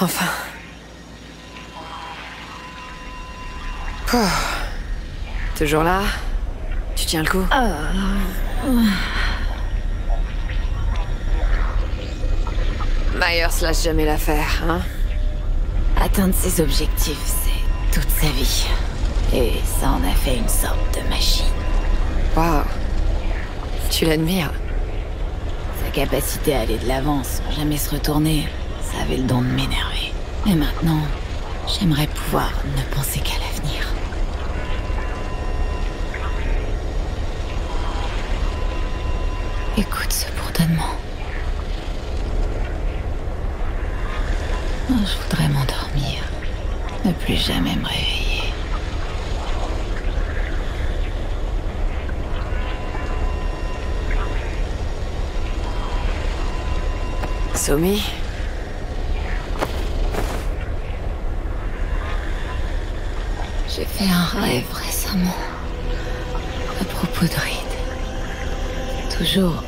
Speaker 3: Enfin. Oh. Toujours là? Tu tiens le coup? Myers lâche jamais l'affaire, hein?
Speaker 2: Atteindre ses objectifs, c'est toute sa vie. Et ça en a fait une sorte de machine.
Speaker 3: Waouh Tu l'admires
Speaker 2: capacité à aller de l'avant sans jamais se retourner, ça avait le don de m'énerver. Mais maintenant, j'aimerais pouvoir ne penser qu'à l'avenir. Écoute ce bourdonnement. Je voudrais m'endormir. Ne plus jamais me réveiller. J'ai fait un rêve récemment à propos de Reed. Toujours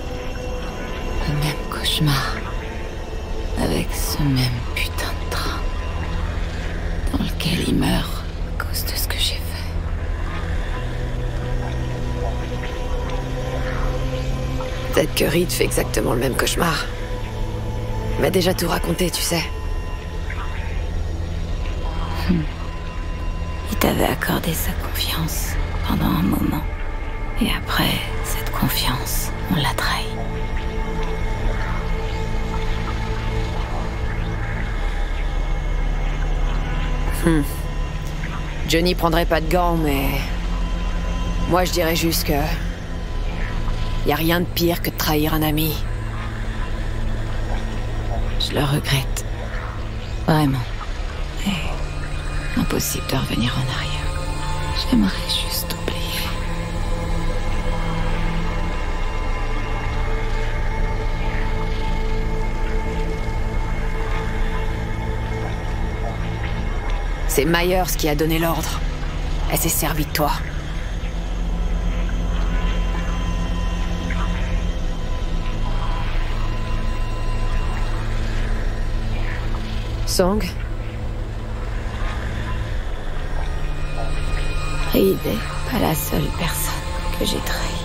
Speaker 2: le même cauchemar avec ce même putain de train dans lequel il meurt à cause de ce que j'ai fait.
Speaker 3: Peut-être que Reed fait exactement le même cauchemar. Il m'a déjà tout raconté, tu sais.
Speaker 2: Il t'avait accordé sa confiance pendant un moment. Et après, cette confiance, on l'a trahi.
Speaker 3: Hmm. Johnny prendrait pas de gants, mais. Moi, je dirais juste que. Y a rien de pire que de trahir un ami.
Speaker 2: Je le regrette. Vraiment. Et impossible de revenir en arrière. J'aimerais juste oublier.
Speaker 3: C'est Myers qui a donné l'ordre. Elle s'est servie de toi. Song
Speaker 2: Reed pas la seule personne que j'ai trahie.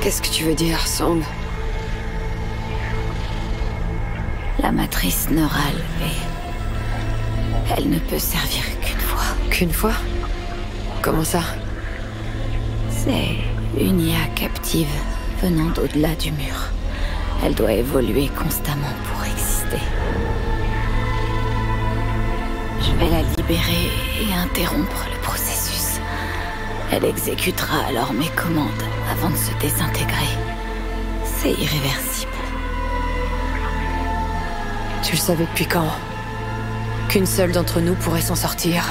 Speaker 3: Qu'est-ce que tu veux dire, Song
Speaker 2: La matrice neurale. Elle ne peut servir qu'une fois.
Speaker 3: Qu'une fois? Comment ça?
Speaker 2: C'est une IA captive venant d'au-delà du mur. Elle doit évoluer constamment pour exister. Je vais la libérer et interrompre le processus. Elle exécutera alors mes commandes avant de se désintégrer. C'est irréversible.
Speaker 3: Tu le savais depuis quand? Qu'une seule d'entre nous pourrait s'en sortir?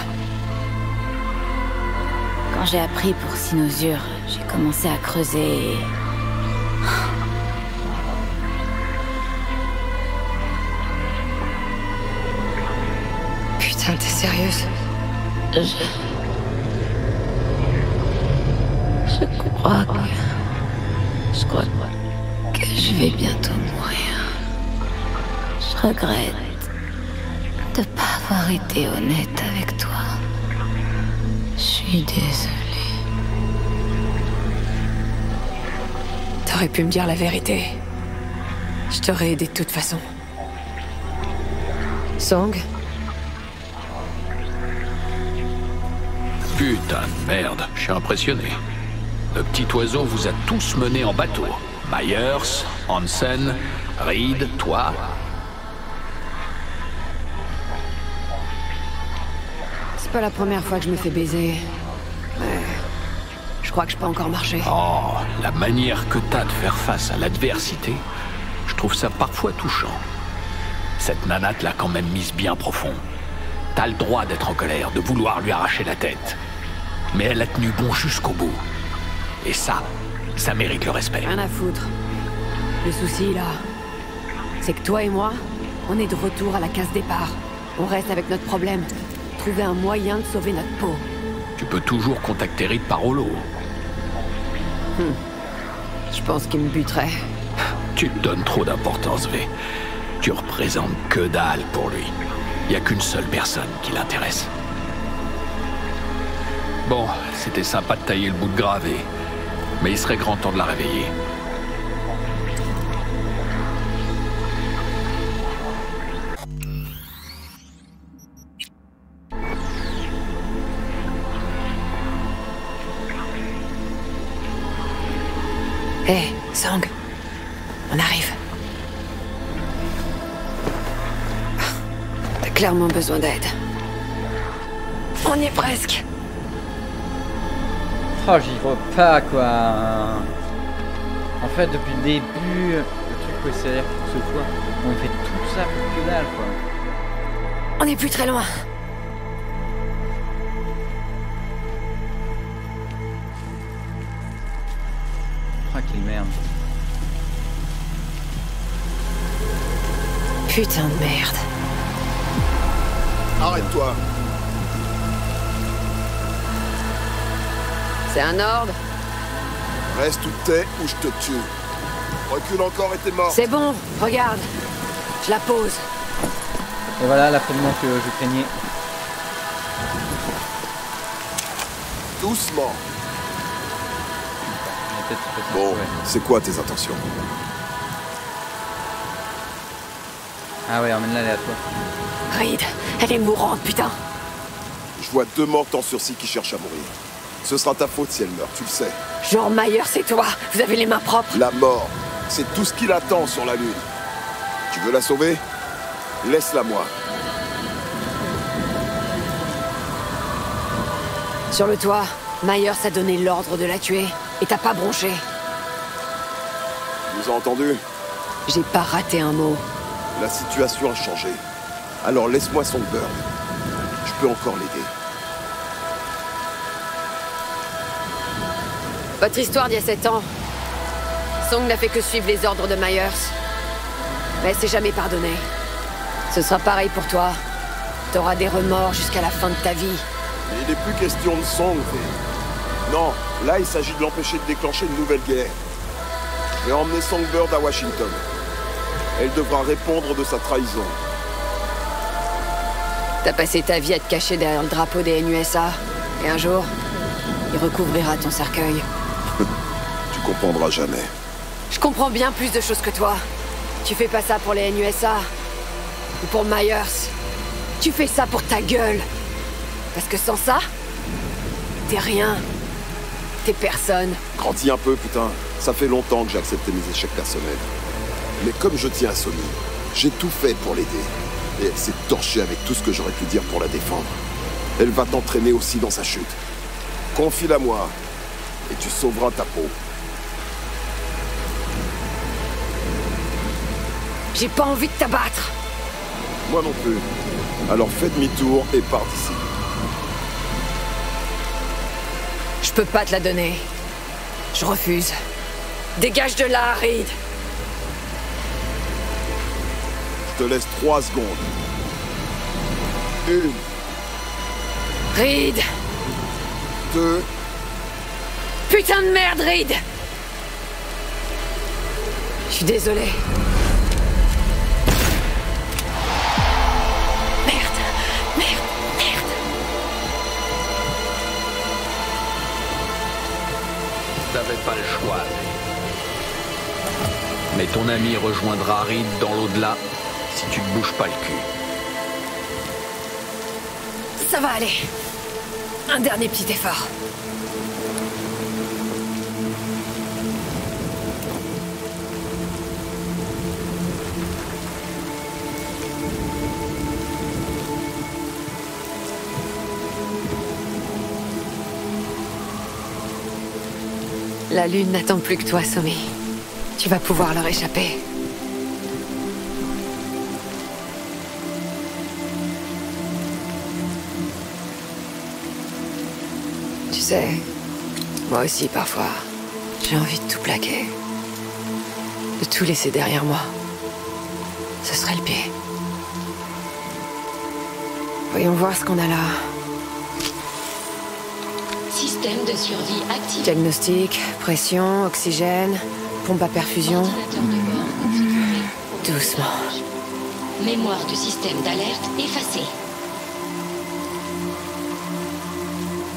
Speaker 2: Quand j'ai appris pour Sinosure, j'ai commencé à creuser Je... Je crois que... Je crois que je vais bientôt mourir. Je regrette de pas avoir été honnête avec toi. Je suis désolée.
Speaker 3: T'aurais pu me dire la vérité. Je t'aurais aidé de toute façon. Song
Speaker 14: Putain de merde, je suis impressionné. Le petit oiseau vous a tous menés en bateau. Myers, Hansen, Reed, toi.
Speaker 3: C'est pas la première fois que je me fais baiser. Mais je crois que je peux encore marcher.
Speaker 14: Oh, la manière que t'as de faire face à l'adversité, je trouve ça parfois touchant. Cette nanate l'a quand même mise bien profond. T'as le droit d'être en colère, de vouloir lui arracher la tête. Mais elle a tenu bon jusqu'au bout. Et ça, ça mérite le respect.
Speaker 3: Rien à foutre. Le souci, là, c'est que toi et moi, on est de retour à la case départ. On reste avec notre problème. Trouver un moyen de sauver notre peau.
Speaker 14: Tu peux toujours contacter Reed par holo.
Speaker 3: Hmm. Je pense qu'il me buterait.
Speaker 14: Tu te donnes trop d'importance, V. Tu représentes que dalle pour lui. Il n'y a qu'une seule personne qui l'intéresse. Bon, c'était sympa de tailler le bout de gravé. Mais il serait grand temps de la réveiller.
Speaker 3: Clairement besoin d'aide. On y est presque.
Speaker 1: Oh, j'y vois pas quoi. En fait, depuis le début, le truc que c'est pour ce fois, on fait tout ça pour que dalle quoi.
Speaker 3: On est plus très loin.
Speaker 1: Ah, quelle merde.
Speaker 3: Putain de merde.
Speaker 15: Arrête-toi.
Speaker 3: C'est un ordre
Speaker 15: Reste où t'es ou je te tue. Recule encore et t'es mort.
Speaker 3: C'est bon, regarde. Je la pose.
Speaker 1: Et voilà l'affrontement que je craignais.
Speaker 15: Doucement. Bon, c'est quoi tes intentions?
Speaker 1: Ah ouais, emmène-la à toi.
Speaker 3: Reed, elle est mourante, putain.
Speaker 15: Je vois deux morts en sursis qui cherchent à mourir. Ce sera ta faute si elle meurt, tu le sais.
Speaker 3: Jean Mayer, c'est toi. Vous avez les mains propres.
Speaker 15: La mort, c'est tout ce qui l'attend sur la Lune. Tu veux la sauver? Laisse-la moi.
Speaker 3: Sur le toit, Myers a donné l'ordre de la tuer. Et t'as pas bronché.
Speaker 15: Tu nous as entendus
Speaker 3: J'ai pas raté un mot.
Speaker 15: La situation a changé. Alors laisse-moi son beurre. Je peux encore l'aider.
Speaker 3: Votre histoire d'il y a 7 ans. Song n'a fait que suivre les ordres de Myers. Mais elle s'est jamais pardonnée. Ce sera pareil pour toi. T'auras des remords jusqu'à la fin de ta vie.
Speaker 15: Mais il n'est plus question de Song. Non, là il s'agit de l'empêcher de déclencher une nouvelle guerre. Je vais emmener Songbird à Washington. Elle devra répondre de sa trahison.
Speaker 3: T'as passé ta vie à te cacher derrière le drapeau des NUSA. Et un jour, il recouvrira ton cercueil. *laughs*
Speaker 15: Tu comprendras jamais.
Speaker 3: Je comprends bien plus de choses que toi. Tu fais pas ça pour les NUSA. Ou pour Myers. Tu fais ça pour ta gueule. Parce que sans ça, t'es rien. T'es personne.
Speaker 15: Grandis un peu, putain. Ça fait longtemps que j'ai accepté mes échecs personnels. Mais comme je tiens à Sony, j'ai tout fait pour l'aider. Et elle s'est torchée avec tout ce que j'aurais pu dire pour la défendre. Elle va t'entraîner aussi dans sa chute. Confie-la moi, et tu sauveras ta peau.
Speaker 3: J'ai pas envie de t'abattre.
Speaker 15: Moi non plus. Alors fais demi-tour et pars d'ici.
Speaker 3: Je peux pas te la donner. Je refuse. Dégage de là, Reed.
Speaker 15: te laisse 3 secondes. Une.
Speaker 3: Reed
Speaker 15: Deux.
Speaker 3: Putain de merde, Reed Je suis désolé. Merde! Merde. Merde.
Speaker 14: T'avais pas le choix. Mais ton ami rejoindra Reed dans l'au-delà si tu ne bouges pas le cul.
Speaker 3: Ça va aller. Un dernier petit effort. La lune n'attend plus que toi, Somi. Tu vas pouvoir leur échapper. Sais, moi aussi parfois, j'ai envie de tout plaquer. De tout laisser derrière moi. Ce serait le pied. Voyons voir ce qu'on a là.
Speaker 10: Système de survie activé.
Speaker 3: Diagnostic, pression, oxygène, pompe à perfusion. Doucement.
Speaker 10: Mémoire du système d'alerte effacée.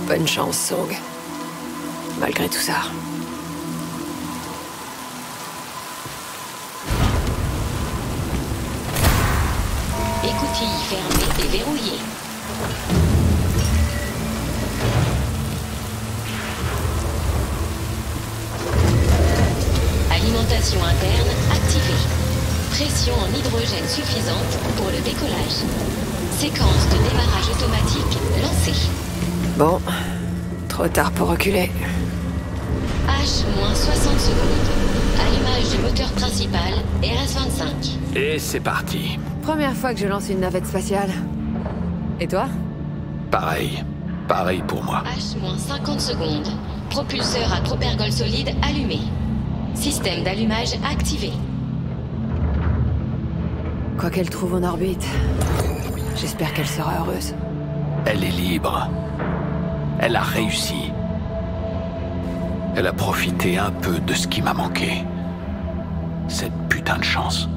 Speaker 3: Bonne chance, Song. Malgré tout ça.
Speaker 10: Écoutille fermée et verrouillée. Alimentation interne activée. Pression en hydrogène suffisante pour le décollage. Séquence de démarrage automatique lancée.
Speaker 3: Bon, trop tard pour reculer.
Speaker 10: H-60 secondes. Allumage du moteur principal RS-25.
Speaker 14: Et c'est parti.
Speaker 3: Première fois que je lance une navette spatiale. Et toi?
Speaker 14: Pareil. Pareil pour moi.
Speaker 10: H-50 secondes. Propulseur à propergol solide allumé. Système d'allumage activé.
Speaker 3: Quoi qu'elle trouve en orbite, j'espère qu'elle sera heureuse.
Speaker 14: Elle est libre. Elle a réussi. Elle a profité un peu de ce qui m'a manqué. Cette putain de chance.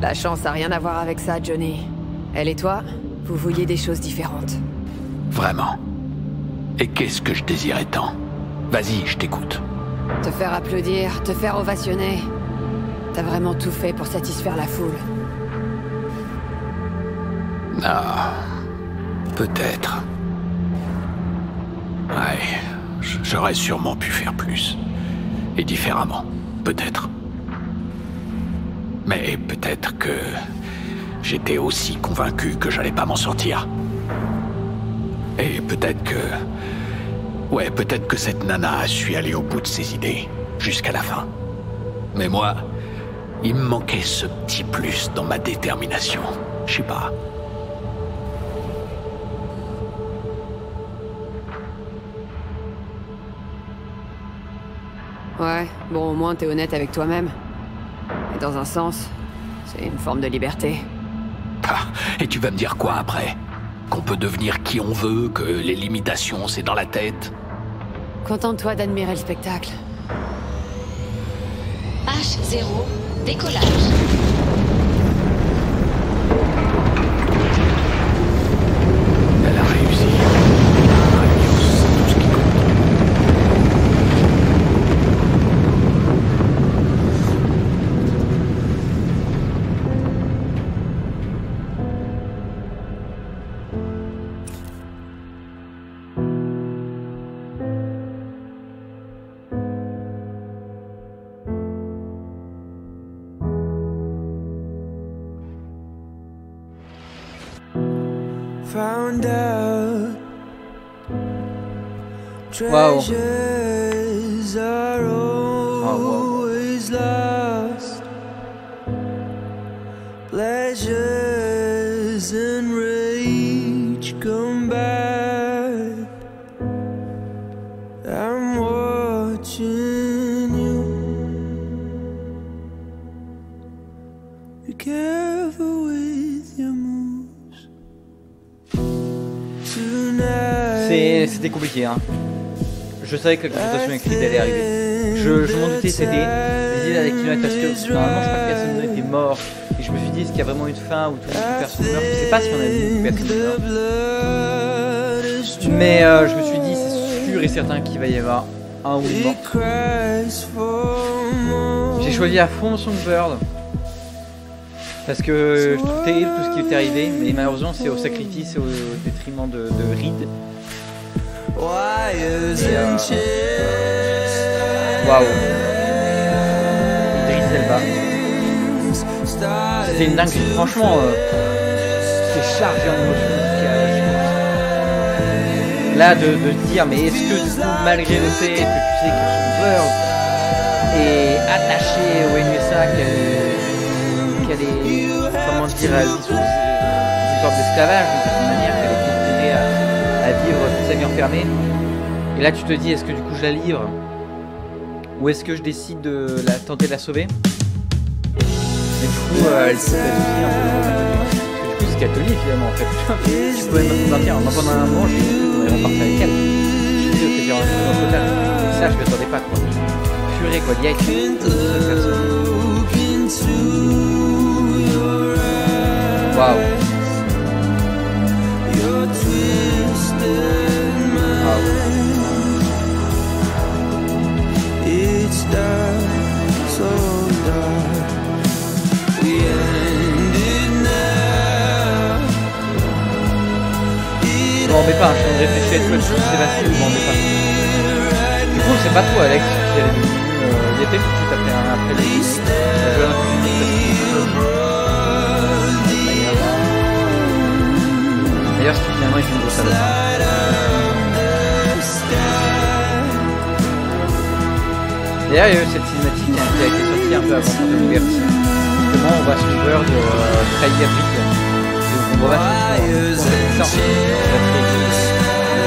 Speaker 3: La chance a rien à voir avec ça, Johnny. Elle et toi, vous vouliez des choses différentes.
Speaker 14: Vraiment. Et qu'est-ce que je désirais tant? Vas-y, je t'écoute.
Speaker 3: Te faire applaudir, te faire ovationner. T'as vraiment tout fait pour satisfaire la foule.
Speaker 14: Ah. Peut-être. Ouais. J'aurais sûrement pu faire plus. Et différemment. Peut-être. Mais peut-être que j'étais aussi convaincu que j'allais pas m'en sortir. Et peut-être que... Ouais, peut-être que cette nana a su aller au bout de ses idées, jusqu'à la fin. Mais moi, il me manquait ce petit plus dans ma détermination. Je sais pas.
Speaker 3: Ouais, bon, au moins t'es honnête avec toi-même. Et dans un sens, c'est une forme de liberté.
Speaker 14: Ah, et tu vas me dire quoi après? Qu'on peut devenir qui on veut, que les limitations c'est dans la tête?
Speaker 3: Contente-toi d'admirer le spectacle.
Speaker 10: H0, décollage.
Speaker 1: Wow.
Speaker 17: treasures are always lost. Pleasures and rage come back. I'm watching you. Be careful with your moves
Speaker 1: C'était compliqué, hein. Je savais que la confrontation avec Reed allait arriver. Je, je m'en doutais, c'était des idées avec parce que normalement, je crois que personne n'était mort. Et je me suis dit, est-ce qu'il y a vraiment une fin où tous les personnes meurent Je sais pas si on a vu personne. Mais euh, je me suis dit, c'est sûr et certain qu'il va y avoir un ou une morte. J'ai choisi à fond Songbird. Parce que je trouve terrible tout ce qui est arrivé, mais malheureusement c'est au sacrifice et au détriment de, de Reed. Euh, Waouh. Idris Elba. C'était une dingue, franchement, euh, c'est chargé en émotions. Là, de, de dire, mais est-ce que du coup, malgré le fait que tu sais que Songbird est attaché au NSA, qu'elle qu'elle est, comment dire, vit sous une sorte d'esclavage à vivre toute sa vie enfermée. Et là, tu te dis, est-ce que du coup, je la livre Ou est-ce que je décide de la, tenter de la sauver? Et du coup, euh, elle se fait un peu du coup, c'est dit finalement, en fait. *laughs* tu peux me dire, moi pendant un moment, j'ai allait repartir avec elle. Je suis dit, c'était un truc dans total. Et ça, je m'attendais pas, quoi. Purée, quoi, personne. Waouh. Suis de tout, je c'est facile, je m'en remets pas. Du coup, c'est pas toi, Alex, qui avait venu. Euh, il était tout de après, après. Ça jouait un parce que- D'ailleurs, c'est finalement est une grosse. D'ailleurs, il y a eu cette cinématique hein, qui a été sortie un peu avant Phantom Liberty. Justement, on voit Songbird euh, trahir Rick. Donc on voit vachement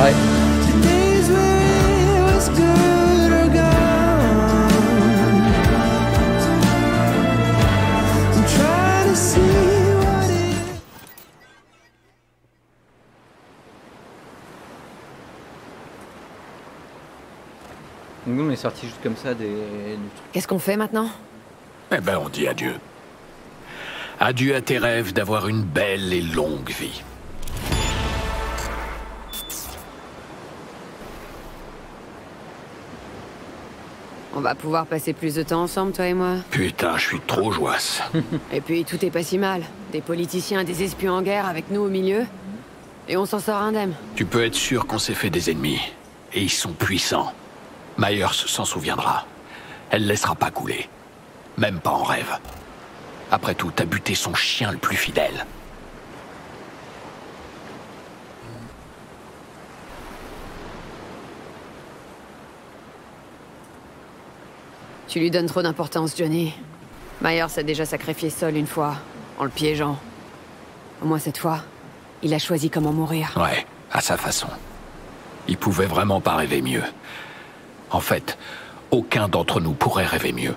Speaker 17: it
Speaker 1: Donc nous, on est sorti juste comme ça des...
Speaker 3: Qu'est-ce qu'on fait maintenant?
Speaker 14: Eh ben, on dit adieu. Adieu à tes rêves d'avoir une belle et longue vie.
Speaker 3: On va pouvoir passer plus de temps ensemble, toi et moi.
Speaker 14: Putain, je suis trop joasse. *laughs*
Speaker 3: Et puis tout est pas si mal. Des politiciens, des espions en guerre avec nous au milieu. Et on s'en sort indemne.
Speaker 14: tu peux être sûr qu'on s'est fait des ennemis. Et ils sont puissants. Myers s'en souviendra. Elle laissera pas couler. Même pas en rêve. Après tout, t'as buté son chien le plus fidèle.
Speaker 3: Tu lui donnes trop d'importance, Johnny. Myers a déjà sacrifié Sol une fois, en le piégeant. Au moins cette fois, il a choisi comment mourir.
Speaker 14: Ouais, à sa façon. Il pouvait vraiment pas rêver mieux. En fait, aucun d'entre nous pourrait rêver mieux.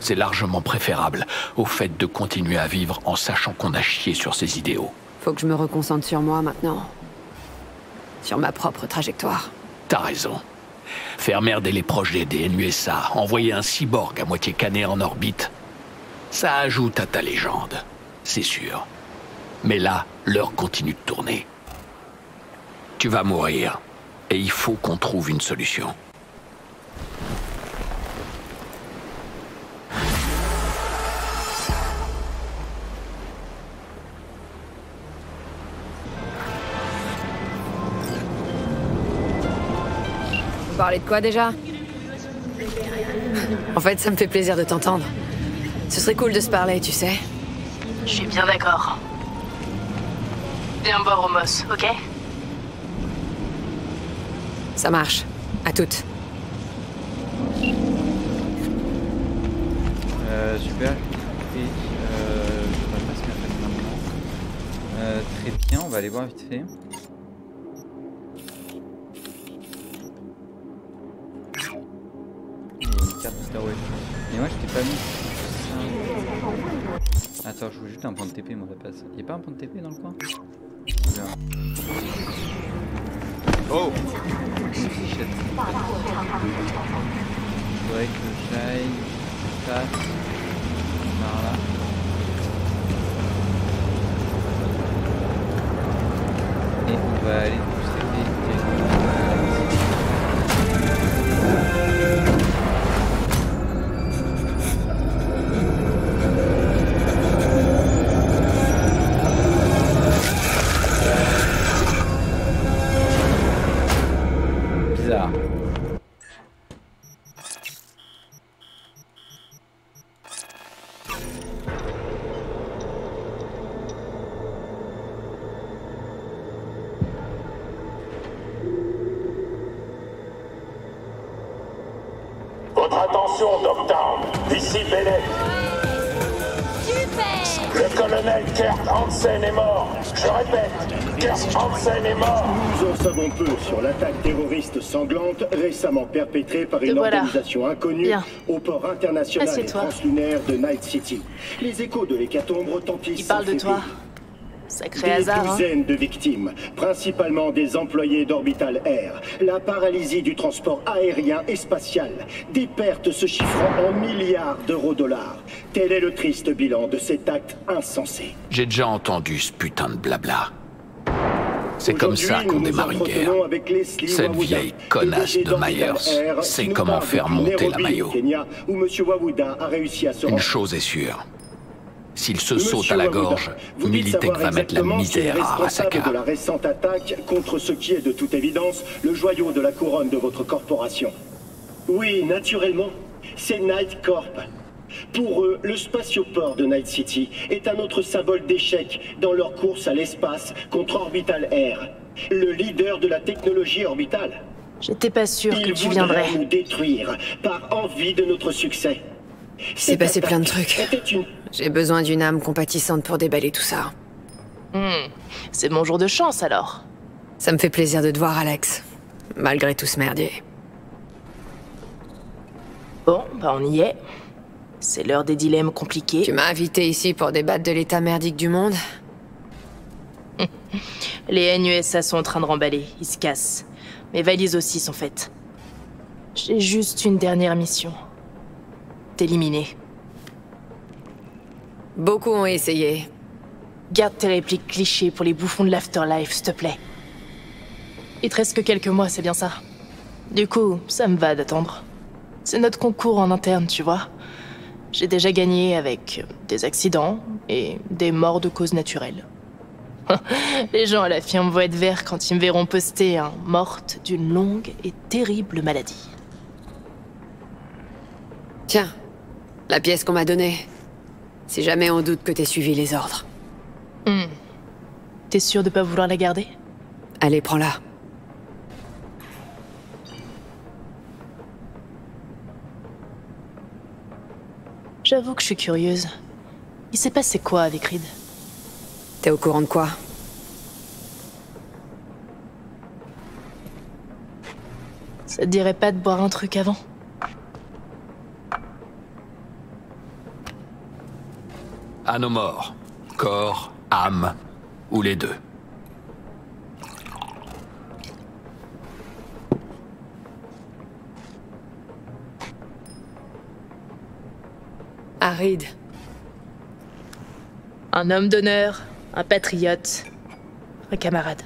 Speaker 14: C'est largement préférable au fait de continuer à vivre en sachant qu'on a chié sur ses idéaux.
Speaker 3: Faut que je me reconcentre sur moi maintenant. Sur ma propre trajectoire.
Speaker 14: T'as raison. Faire merder les projets des NUSA, envoyer un cyborg à moitié cané en orbite, ça ajoute à ta légende, c'est sûr. Mais là, l'heure continue de tourner. Tu vas mourir, et il faut qu'on trouve une solution.
Speaker 3: Vous parlez de quoi déjà En fait, ça me fait plaisir de t'entendre. Ce serait cool de se parler, tu sais.
Speaker 12: Je suis bien d'accord. Viens me voir au Moss, ok
Speaker 3: Ça marche. À toutes.
Speaker 1: Euh, super. Et, euh, je pas ce maintenant. Très bien, on va aller voir vite fait. Il y a Mais moi je t'ai pas mis ça. Attends, je veux juste un point de TP moi la passe. Y'a pas un point de TP dans le coin? Là.
Speaker 5: Oh
Speaker 1: Shit. Faudrait que j'aille passe par là. Et on va aller
Speaker 18: récemment perpétrée par une
Speaker 19: voilà.
Speaker 18: organisation inconnue
Speaker 19: Bien.
Speaker 18: au port international et translunaire de Night City. Les échos de l'hécatombe retentissent.
Speaker 19: Il parle
Speaker 18: sans
Speaker 19: de toi.
Speaker 18: faiblir.
Speaker 19: Sacré
Speaker 18: Des
Speaker 19: hasard, hein.
Speaker 18: douzaines de victimes, principalement des employés d'Orbital Air, la paralysie du transport aérien et spatial, des pertes se chiffrant en milliards d'euros-dollars. Tel est le triste bilan de cet acte insensé.
Speaker 14: J'ai déjà entendu ce putain de blabla. C'est comme ça qu'on démarre une guerre. Cette vieille connasse de Myers
Speaker 18: Air,
Speaker 14: sait comment faire monter la maillot. Une chose est sûre. S'il se saute à la gorge, Militech va mettre la misère à Arasaka.
Speaker 18: de la récente attaque contre ce qui est de toute évidence le joyau de la couronne de votre corporation. Oui, naturellement, c'est Night Corp. Pour eux, le spatioport de Night City est un autre symbole d'échec dans leur course à l'espace contre Orbital Air, le leader de la technologie orbitale.
Speaker 19: J'étais pas sûre que tu viendrais.
Speaker 18: nous détruire par envie de notre succès.
Speaker 3: C'est passé plein de trucs.
Speaker 18: Une
Speaker 3: J'ai besoin d'une âme compatissante pour déballer tout ça.
Speaker 19: Hmm, C'est mon jour de chance alors.
Speaker 3: Ça me fait plaisir de te voir, Alex. Malgré tout ce merdier.
Speaker 19: Bon, bah on y est. C'est l'heure des dilemmes compliqués.
Speaker 3: Tu m'as invité ici pour débattre de l'état merdique du monde *laughs*
Speaker 19: Les NUSA sont en train de remballer, ils se cassent. Mes valises aussi sont faites. J'ai juste une dernière mission. T'éliminer.
Speaker 3: Beaucoup ont essayé.
Speaker 19: Garde tes répliques clichés pour les bouffons de l'afterlife, s'il te plaît. Il te reste que quelques mois, c'est bien ça. Du coup, ça me va d'attendre. C'est notre concours en interne, tu vois. J'ai déjà gagné avec des accidents et des morts de cause naturelle. *laughs* Les gens à la firme vont être verts quand ils me verront poster un morte d'une longue et terrible maladie.
Speaker 3: Tiens, la pièce qu'on m'a donnée. Si jamais on doute que t'aies suivi les ordres.
Speaker 19: Hmm. T'es sûr de pas vouloir la garder?
Speaker 3: Allez, prends-la.
Speaker 19: J'avoue que je suis curieuse. Il s'est passé quoi avec Reed?
Speaker 3: T'es au courant de quoi?
Speaker 19: Ça te dirait pas de boire un truc avant?
Speaker 14: À nos morts. Corps, âme, ou les deux.
Speaker 3: Aride.
Speaker 19: Un homme d'honneur, un patriote, un camarade.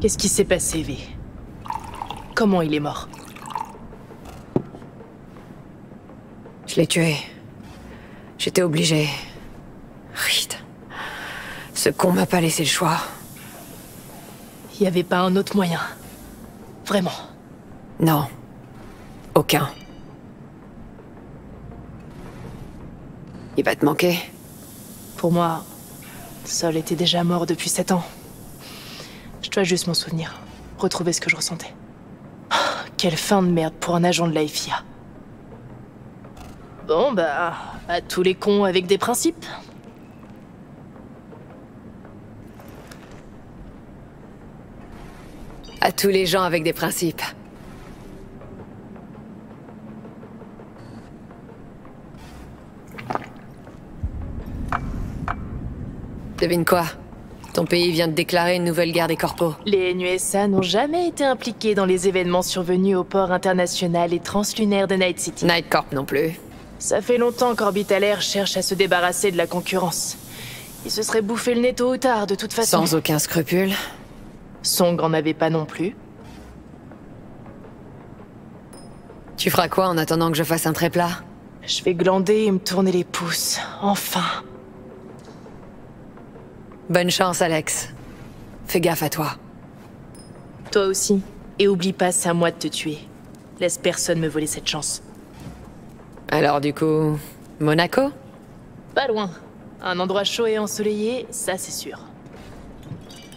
Speaker 19: Qu'est-ce qui s'est passé, V? Comment il est mort?
Speaker 3: Je l'ai tué. J'étais obligé. Reed. Ce con m'a pas laissé le choix.
Speaker 19: Il y avait pas un autre moyen. Vraiment.
Speaker 3: Non. Aucun. Il va te manquer.
Speaker 19: Pour moi, Sol était déjà mort depuis sept ans. Je dois juste m'en souvenir. Retrouver ce que je ressentais. Ah, Quelle fin de merde pour un agent de la FIA. Bon, bah, à tous les cons avec des principes.
Speaker 3: À tous les gens avec des principes. Devine quoi? Ton pays vient de déclarer une nouvelle guerre des corpos.
Speaker 19: Les NUSA n'ont jamais été impliqués dans les événements survenus au port international et translunaire de Night City.
Speaker 3: Night Corp non plus.
Speaker 19: Ça fait longtemps qu'Orbital Air cherche à se débarrasser de la concurrence. Il se serait bouffé le nez tôt ou tard, de toute façon.
Speaker 3: Sans aucun scrupule.
Speaker 19: Song en avait pas non plus.
Speaker 3: Tu feras quoi en attendant que je fasse un tréplat
Speaker 19: Je vais glander et me tourner les pouces. Enfin.
Speaker 3: Bonne chance, Alex. Fais gaffe à toi.
Speaker 19: Toi aussi. Et oublie pas, c'est à moi de te tuer. Laisse personne me voler cette chance.
Speaker 3: Alors du coup, Monaco?
Speaker 19: Pas loin. Un endroit chaud et ensoleillé, ça c'est sûr.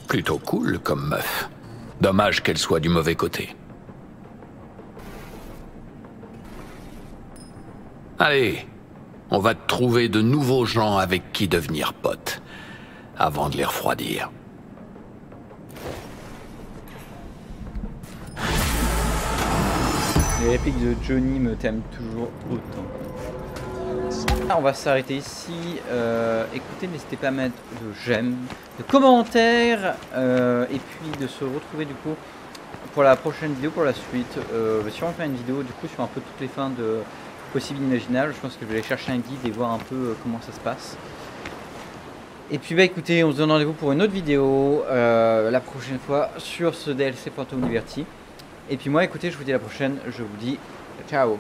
Speaker 14: Plutôt cool comme meuf. Dommage qu'elle soit du mauvais côté. Allez, on va trouver de nouveaux gens avec qui devenir pote, avant de les refroidir.
Speaker 1: Les répliques de Johnny me t'aiment toujours autant. Ah, on va s'arrêter ici. Euh, écoutez, n'hésitez pas à mettre de j'aime, de commentaires, euh, et puis de se retrouver du coup pour la prochaine vidéo, pour la suite. Euh, si on fait une vidéo du coup sur un peu toutes les fins de possibles imaginables, je pense que je vais aller chercher un guide et voir un peu euh, comment ça se passe. Et puis bah écoutez, on se donne rendez-vous pour une autre vidéo la prochaine fois sur ce DLC Phantom Liberty. Et puis moi écoutez, je vous dis à la prochaine, je vous dis ciao